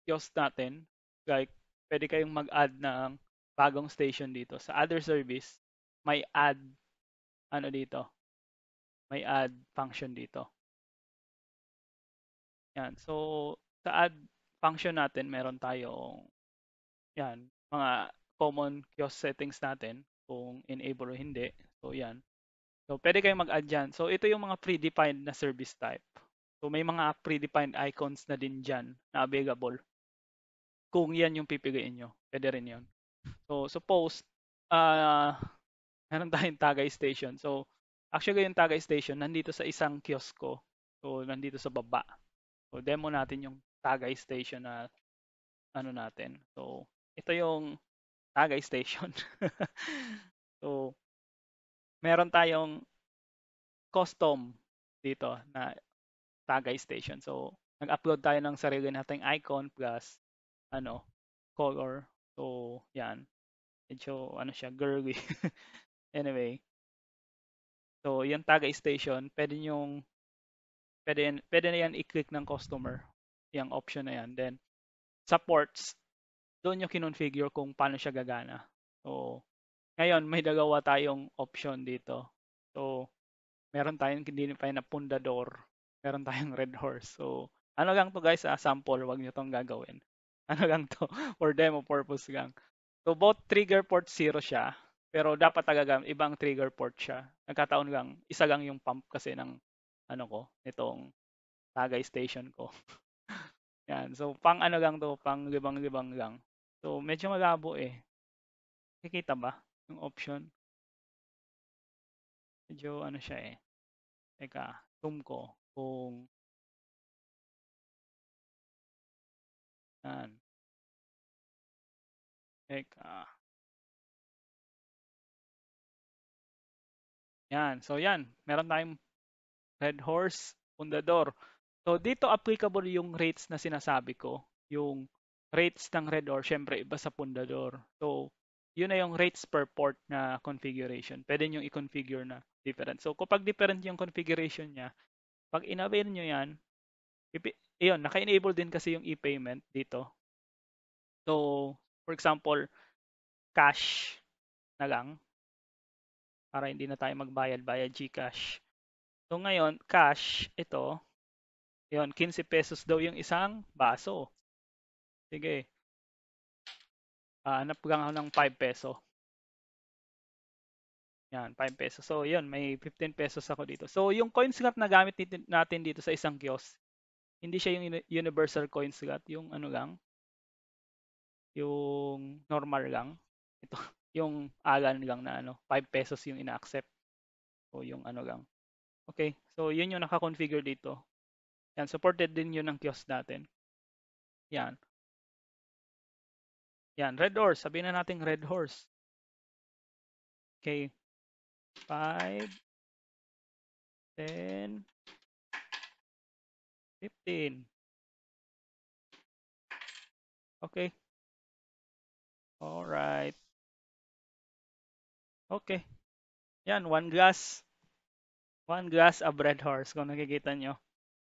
kiosk natin. Like, pwede kayong mag-add ng bagong station dito. Sa other service, may add, ano dito, may add function dito. Yan. So, sa add function natin, meron tayong, yan, mga common kiosk settings natin kung enable o hindi. So, yan. So, pwede kayong mag-add dyan. So, ito yung mga predefined na service type. So, may mga predefined icons na din dyan na available. Kung yan yung pipiliin nyo, pwede rin yun. So, suppose, uh, meron tayong Tagay Station. So, actually yung Tagay Station, nandito sa isang kiosk ko. So, nandito sa baba. So, demo natin yung Tagay Station na ano natin. So, ito yung Tagay Station. so, meron tayong custom dito na Tagay Station. So, nag-upload tayo ng sarili nating icon plus ano, color. So, yan. Medyo, ano siya, girly. anyway. So, yung Tagay Station, pwede nyong, pwede, yan, pwede na yan i-click ng customer. Yung option na yan. Then, sa ports, doon nyo kinonfigure kung paano siya gagana. So, ngayon, may dalawa tayong option dito. So, meron tayong hindi pa na pundador. Meron tayong red horse. So, ano lang to guys, ah, sample, wag nyo tong gagawin. Ano lang to, for demo purpose lang. So, both trigger port 0 siya, pero dapat talaga ibang trigger port siya. Nagkataon lang, isa lang yung pump kasi ng ano ko, nitong Tagay station ko. Yan. So, pang ano lang to, pang libang-libang lang. So, medyo malabo eh. Kikita ba yung option? Medyo ano siya eh. Teka, zoom ko kung yan. Teka. Yan. So, yan. Meron tayong Red Horse, Pundador. So, dito applicable yung rates na sinasabi ko. Yung rates ng Red Horse, syempre, iba sa Pundador. So, yun na yung rates per port na configuration. Pwede nyo i-configure na different. So, kapag different yung configuration niya, pag in-avail nyo yan, yun, naka-enable din kasi yung e-payment dito. So, for example, cash na lang para hindi na tayo magbayad-bayad GCash. So ngayon, cash, ito, yon 15 pesos daw yung isang baso. Sige. Uh, hanap lang ako ng 5 peso. Yan, 5 pesos. So, yun, may 15 pesos ako dito. So, yung coin slot na gamit natin dito sa isang kiosk, hindi siya yung universal coin slot, yung ano lang, yung normal lang. Ito, yung alan lang na ano, 5 pesos yung ina-accept. O yung ano lang. Okay, so yun yung naka-configure dito. Yan, supported din yun ng kiosk natin. Yan. Yan, red horse. Sabihin na natin red horse. Okay. 5, 10, 15. Okay. All right. Okay. Yan, one glass. One glass of red horse. Kung nakikita nyo.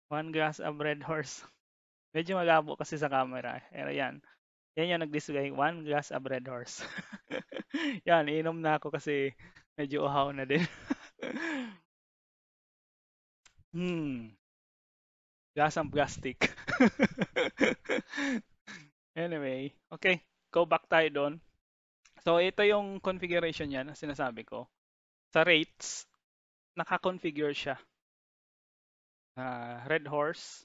One glass of red horse. Medyo malabo kasi sa camera. Pero yan. Yan yung nag-display. One glass of red horse. yan, inom na ako kasi medyo uhaw na din. hmm. Lasang plastic. anyway, okay. Go back tayo doon. So, ito yung configuration niya na sinasabi ko. Sa rates, naka-configure siya. Uh, red horse,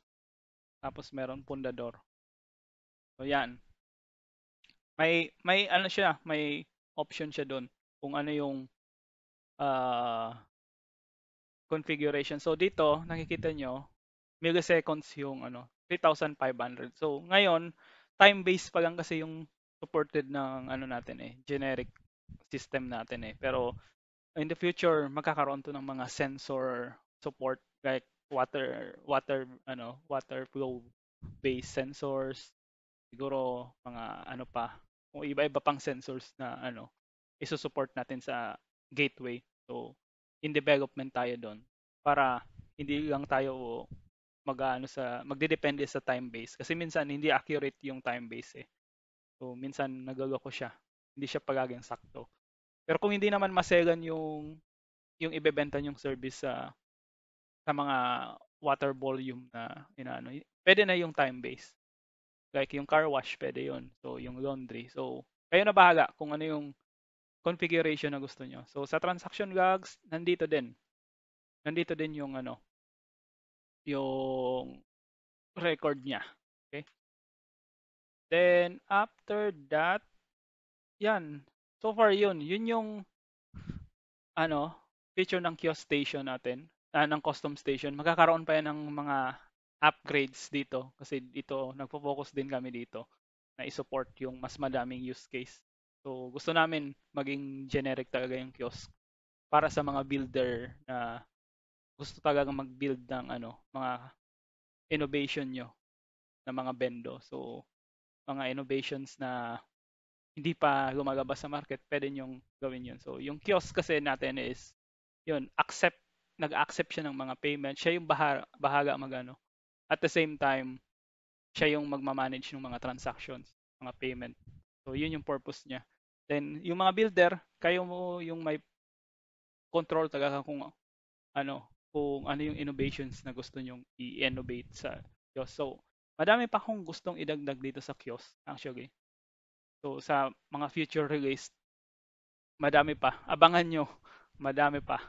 tapos meron pundador. So, yan. May, may ano siya, may option siya doon kung ano yung uh, configuration. So, dito, nakikita nyo, milliseconds yung ano, 3,500. So, ngayon, time-based pa lang kasi yung supported ng ano natin eh, generic system natin eh. Pero in the future, magkakaroon to ng mga sensor support like water water ano, water flow based sensors. Siguro mga ano pa, o iba-iba pang sensors na ano, iso-support natin sa gateway. So, in development tayo doon. para hindi lang tayo mag-ano sa magdedepende sa time base kasi minsan hindi accurate yung time base eh. So minsan nagagoko siya. Hindi siya palaging sakto. Pero kung hindi naman masegan yung yung ibebenta yung service sa sa mga water volume na inaano, pwede na yung time base. Like yung car wash, pwede yun. So yung laundry. So kayo na bahala kung ano yung configuration na gusto nyo. So sa transaction logs, nandito din. Nandito din yung ano, yung record niya. Okay? Then after that, yan. So far yun, yun yung ano, feature ng kiosk station natin, uh, ng custom station. Magkakaroon pa yan ng mga upgrades dito kasi dito nagfo-focus din kami dito na i-support yung mas madaming use case. So gusto namin maging generic talaga yung kiosk para sa mga builder na gusto talaga mag-build ng ano, mga innovation nyo na mga bendo. So mga innovations na hindi pa lumalabas sa market, pwede nyong gawin yun. So, yung kiosk kasi natin is, yun, accept, nag-accept siya ng mga payment. Siya yung bahaga, bahaga magano. At the same time, siya yung magmamanage ng mga transactions, mga payment. So, yun yung purpose niya. Then, yung mga builder, kayo mo yung may control talaga kung ano, kung ano yung innovations na gusto nyong i-innovate sa kiosk. So, madami pa akong gustong idagdag dito sa kiosk, actually. So sa mga future release, madami pa. Abangan nyo, madami pa.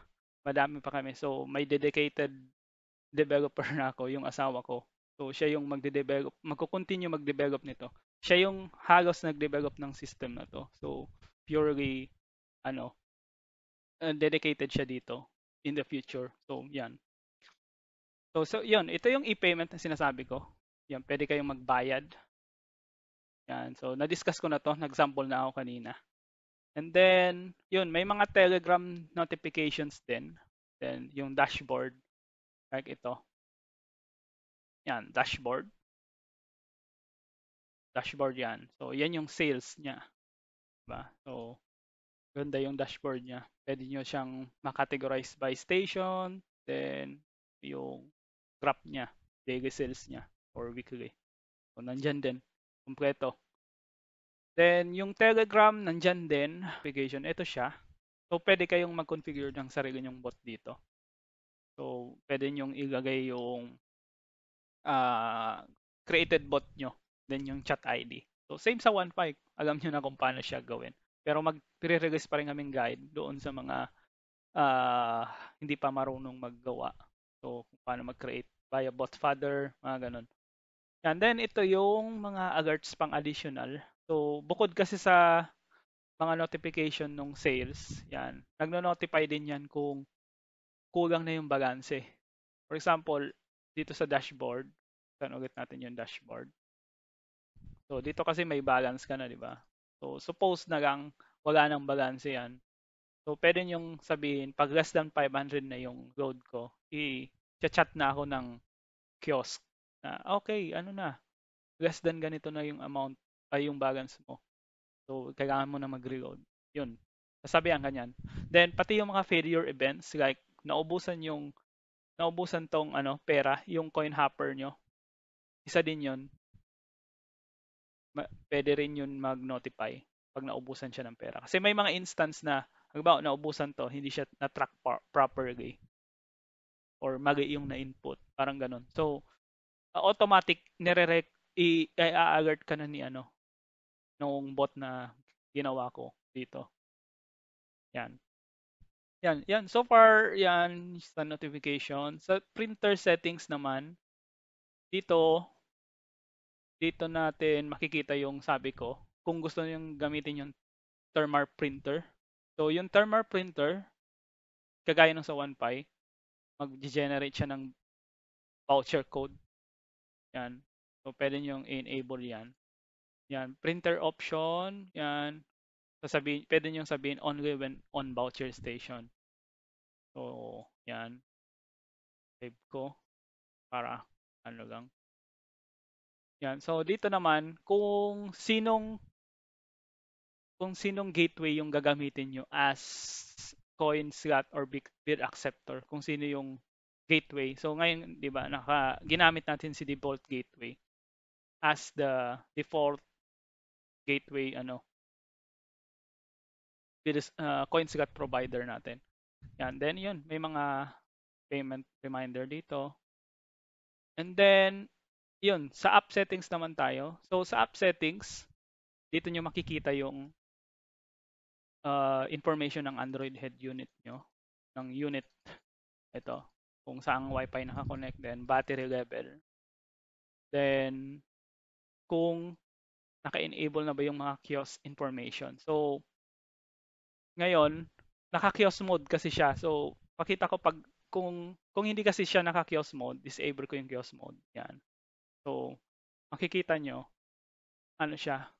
Madami pa kami. So may dedicated developer na ako, yung asawa ko. So siya yung magde-develop, magko-continue mag-develop nito. Siya yung halos nag-develop ng system na to. So purely ano, uh, dedicated siya dito in the future. So yan. So so yun, ito yung e-payment na sinasabi ko. Yan, pwede kayong magbayad yan. So, na-discuss ko na to. Nag-sample na ako kanina. And then, yun, may mga Telegram notifications din. Then, yung dashboard. Like ito. Yan, dashboard. Dashboard yan. So, yan yung sales niya. Diba? So, ganda yung dashboard niya. Pwede nyo siyang makategorize by station. Then, yung graph niya. Daily sales niya. Or weekly. So, nandyan din kumpleto. Then, yung Telegram, nandyan din, application, ito siya. So, pwede kayong mag-configure ng sarili nyong bot dito. So, pwede nyong ilagay yung uh, created bot nyo, then yung chat ID. So, same sa OnePipe. Alam nyo na kung paano siya gawin. Pero mag-release pa rin kaming guide doon sa mga uh, hindi pa marunong maggawa. So, kung paano mag-create via bot father, mga ganun. And then ito yung mga alerts pang additional. So bukod kasi sa mga notification ng sales, yan, nagno-notify din yan kung kulang na yung balanse. For example, dito sa dashboard, saan ulit natin yung dashboard. So dito kasi may balance ka na, di ba? So suppose na lang wala nang balanse yan. So pwede yung sabihin, pag less than 500 na yung load ko, i-chat na ako ng kiosk na okay, ano na, less than ganito na yung amount ay yung balance mo. So, kailangan mo na mag-reload. Yun. Sasabihan ganyan. Then, pati yung mga failure events, like, naubusan yung, naubusan tong, ano, pera, yung coin hopper nyo. Isa din yun. Ma- pwede rin yun mag-notify pag naubusan siya ng pera. Kasi may mga instance na, halimbawa, naubusan to, hindi siya na-track properly. Or mali yung na-input. Parang ganun. So, automatic nire i-alert ka na ni ano nung bot na ginawa ko dito. Yan. Yan, yan. So far, yan sa notification. Sa printer settings naman, dito, dito natin makikita yung sabi ko. Kung gusto niyo gamitin yung Thermar printer. So, yung Thermar printer, kagaya ng sa OnePi, mag-generate siya ng voucher code yan. So, pwede nyo enable yan. Yan. Printer option. Yan. Sasabihin, pwede nyo sabihin only when on voucher station. So, yan. Save ko. Para ano lang. Yan. So, dito naman, kung sinong kung sinong gateway yung gagamitin nyo as coin slot or bid acceptor, kung sino yung gateway. So ngayon, 'di ba, naka ginamit natin si default gateway as the default gateway ano uh, CoinScat provider natin. Yan, then yun, may mga payment reminder dito. And then yun, sa app settings naman tayo. So sa app settings, dito nyo makikita yung uh, information ng Android head unit nyo, ng unit ito, kung saan wifi nakakonect, then battery level. Then, kung naka-enable na ba yung mga kiosk information. So, ngayon, naka-kiosk mode kasi siya. So, pakita ko pag kung kung hindi kasi siya naka-kiosk mode, disable ko yung kiosk mode. Yan. So, makikita nyo, ano siya,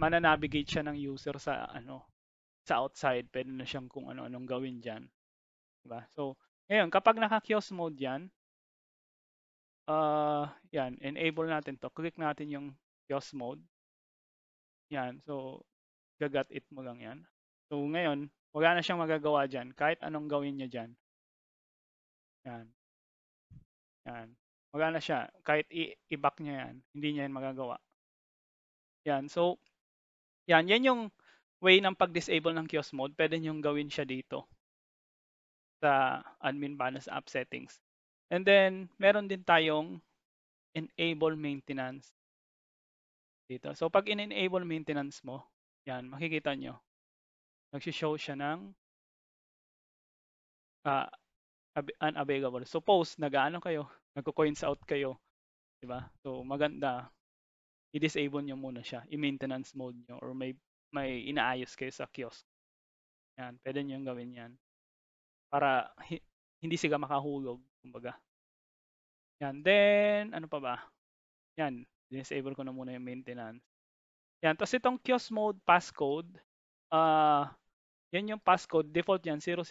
mananavigate siya ng user sa ano sa outside pwede na siyang kung ano-anong gawin diyan diba so ngayon kapag naka-kiosk mode yan uh, yan enable natin to. Click natin yung kiosk mode. Yan so gagat it mo lang yan. So ngayon wala na siyang magagawa diyan kahit anong gawin niya diyan yan. Yan. Wala na siya. Kahit i-back niya yan hindi niya yan magagawa. Yan so yan, yan yung way ng pag-disable ng kiosk mode. Pwede nyo gawin siya dito sa admin balance app settings. And then, meron din tayong enable maintenance dito. So, pag in-enable maintenance mo, yan, makikita nyo, nagsishow siya ng uh, unavailable. Suppose, nag-ano kayo, nagko-coins out kayo, di ba? So, maganda, i-disable nyo muna siya, i-maintenance mode nyo or may may inaayos kayo sa kiosk. Yan, pwede nyo gawin yan. Para hi- hindi sila makahulog, kumbaga. Yan, then, ano pa ba? Yan, disable ko na muna yung maintenance. Yan, tapos itong kiosk mode passcode, uh, yan yung passcode, default yan, 000.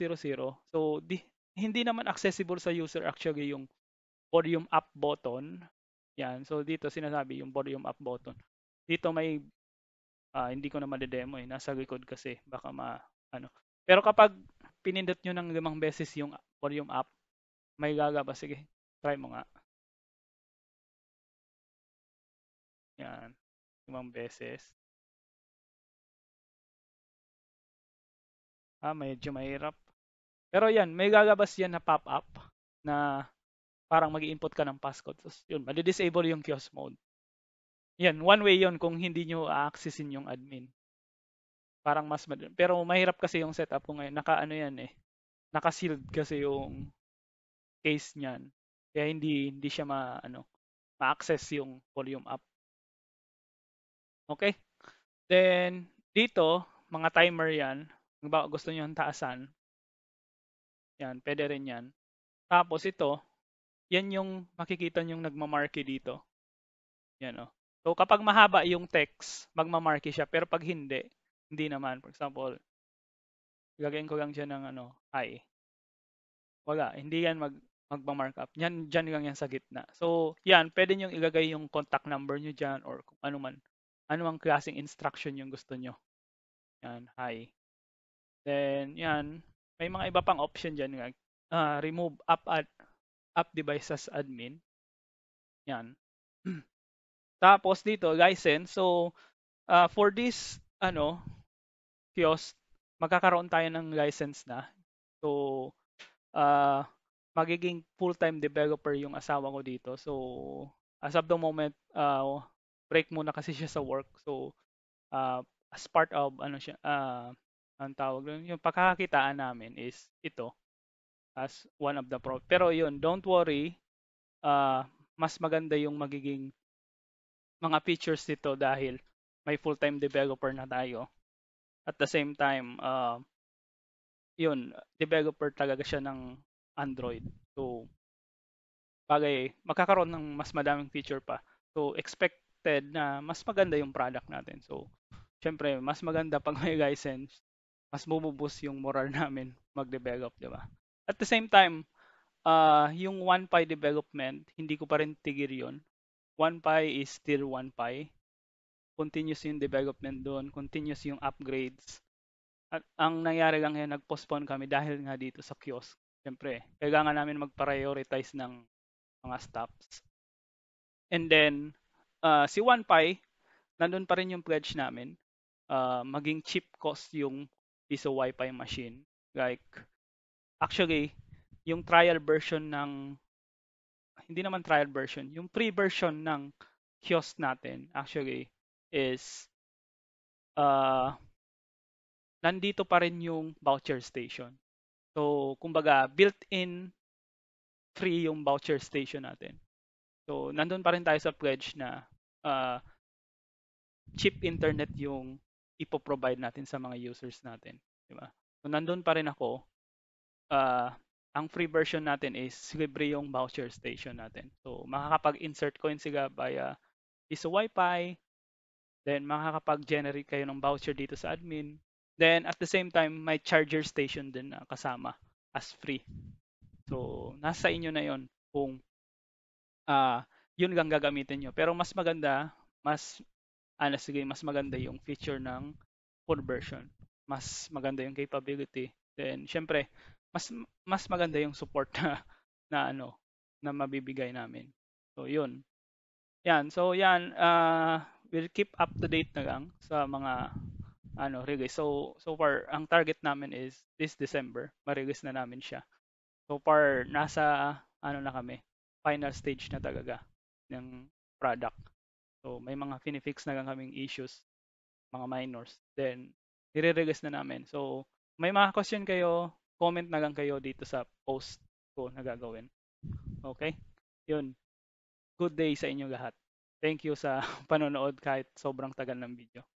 So, di, hindi naman accessible sa user actually yung volume up button yan. So dito sinasabi yung volume up button. Dito may uh, hindi ko na madedemo eh. Nasa likod kasi baka ma ano. Pero kapag pinindot nyo ng limang beses yung volume up, may gagaba. Sige, try mo nga. Yan. Limang beses. Ah, medyo mahirap. Pero yan, may gagabas yan na pop-up na parang mag input ka ng passcode. So, yun, madi-disable yung kiosk mode. Yan, one way yon kung hindi nyo a-accessin yung admin. Parang mas mad- Pero mahirap kasi yung setup ko ngayon. Naka ano yan eh. Naka-sealed kasi yung case niyan. Kaya hindi hindi siya ma ano ma-access yung volume up. Okay? Then dito, mga timer 'yan. Kung ba gusto niyo taasan, yan, pwede rin yan. Tapos ito, yan yung makikita yung nagmamarke dito. Yan. Oh. So kapag mahaba yung text, magmamarke siya. Pero pag hindi, hindi naman. For example, gagawin ko lang dyan ng ano, hi. Wala, hindi yan mag magma-mark up. Yan, dyan lang yan sa gitna. So, yan, pwede nyo ilagay yung contact number nyo dyan or kung ano man, ano mang klaseng instruction yung gusto nyo. Yan, hi. Then, yan, may mga iba pang option dyan. Uh, remove app ad, app devices admin. Yan. Tapos dito, license. So, uh, for this, ano, kiosk, magkakaroon tayo ng license na. So, uh, magiging full-time developer yung asawa ko dito. So, as of the moment, uh, break muna kasi siya sa work. So, uh, as part of, ano siya, uh, ang tawag doon, yung pagkakakitaan namin is ito as one of the pro. Pero yun, don't worry. Uh, mas maganda yung magiging mga features nito dahil may full-time developer na tayo. At the same time, uh, yun, developer talaga siya ng Android. So, bagay, magkakaroon ng mas madaming feature pa. So, expected na mas maganda yung product natin. So, syempre, mas maganda pag may license, mas bububus yung moral namin mag-develop, di ba? At the same time, uh, yung 1Pi development, hindi ko pa rin tigir yun. 1Pi is still 1Pi. Continuous yung development doon, continuous yung upgrades. At ang nangyari lang yan, nag-postpone kami dahil nga dito sa kiosk. Siyempre, kailangan namin mag-prioritize ng mga stops. And then, uh, si OnePi, nandun pa rin yung pledge namin. Uh, maging cheap cost yung piso Wi-Fi machine. Like, actually, yung trial version ng, hindi naman trial version, yung free version ng kiosk natin, actually, is, uh, nandito pa rin yung voucher station. So, kumbaga, built-in free yung voucher station natin. So, nandun pa rin tayo sa pledge na uh, cheap internet yung ipo-provide natin sa mga users natin. Di ba? So, nandun pa rin ako. Uh, ang free version natin is libre yung voucher station natin. So, makakapag-insert coin sila via Piso Wi-Fi. Then, makakapag-generate kayo ng voucher dito sa admin. Then, at the same time, may charger station din na kasama as free. So, nasa inyo na yon kung uh, yun lang gagamitin nyo. Pero mas maganda, mas, ano sige, mas maganda yung feature ng full version. Mas maganda yung capability. Then, syempre, mas mas maganda yung support na, na ano, na mabibigay namin. So, yun. Yan. So, yan. Uh, we'll keep up to date na lang sa mga ano, release. So, so far, ang target namin is this December. Ma-release na namin siya. So far, nasa ano na kami, final stage na talaga ng product. So may mga finifix na lang kaming issues, mga minors. Then, i-release na namin. So may mga question kayo, comment na lang kayo dito sa post ko na gagawin. Okay? Yun. Good day sa inyo lahat. Thank you sa panonood kahit sobrang tagal ng video.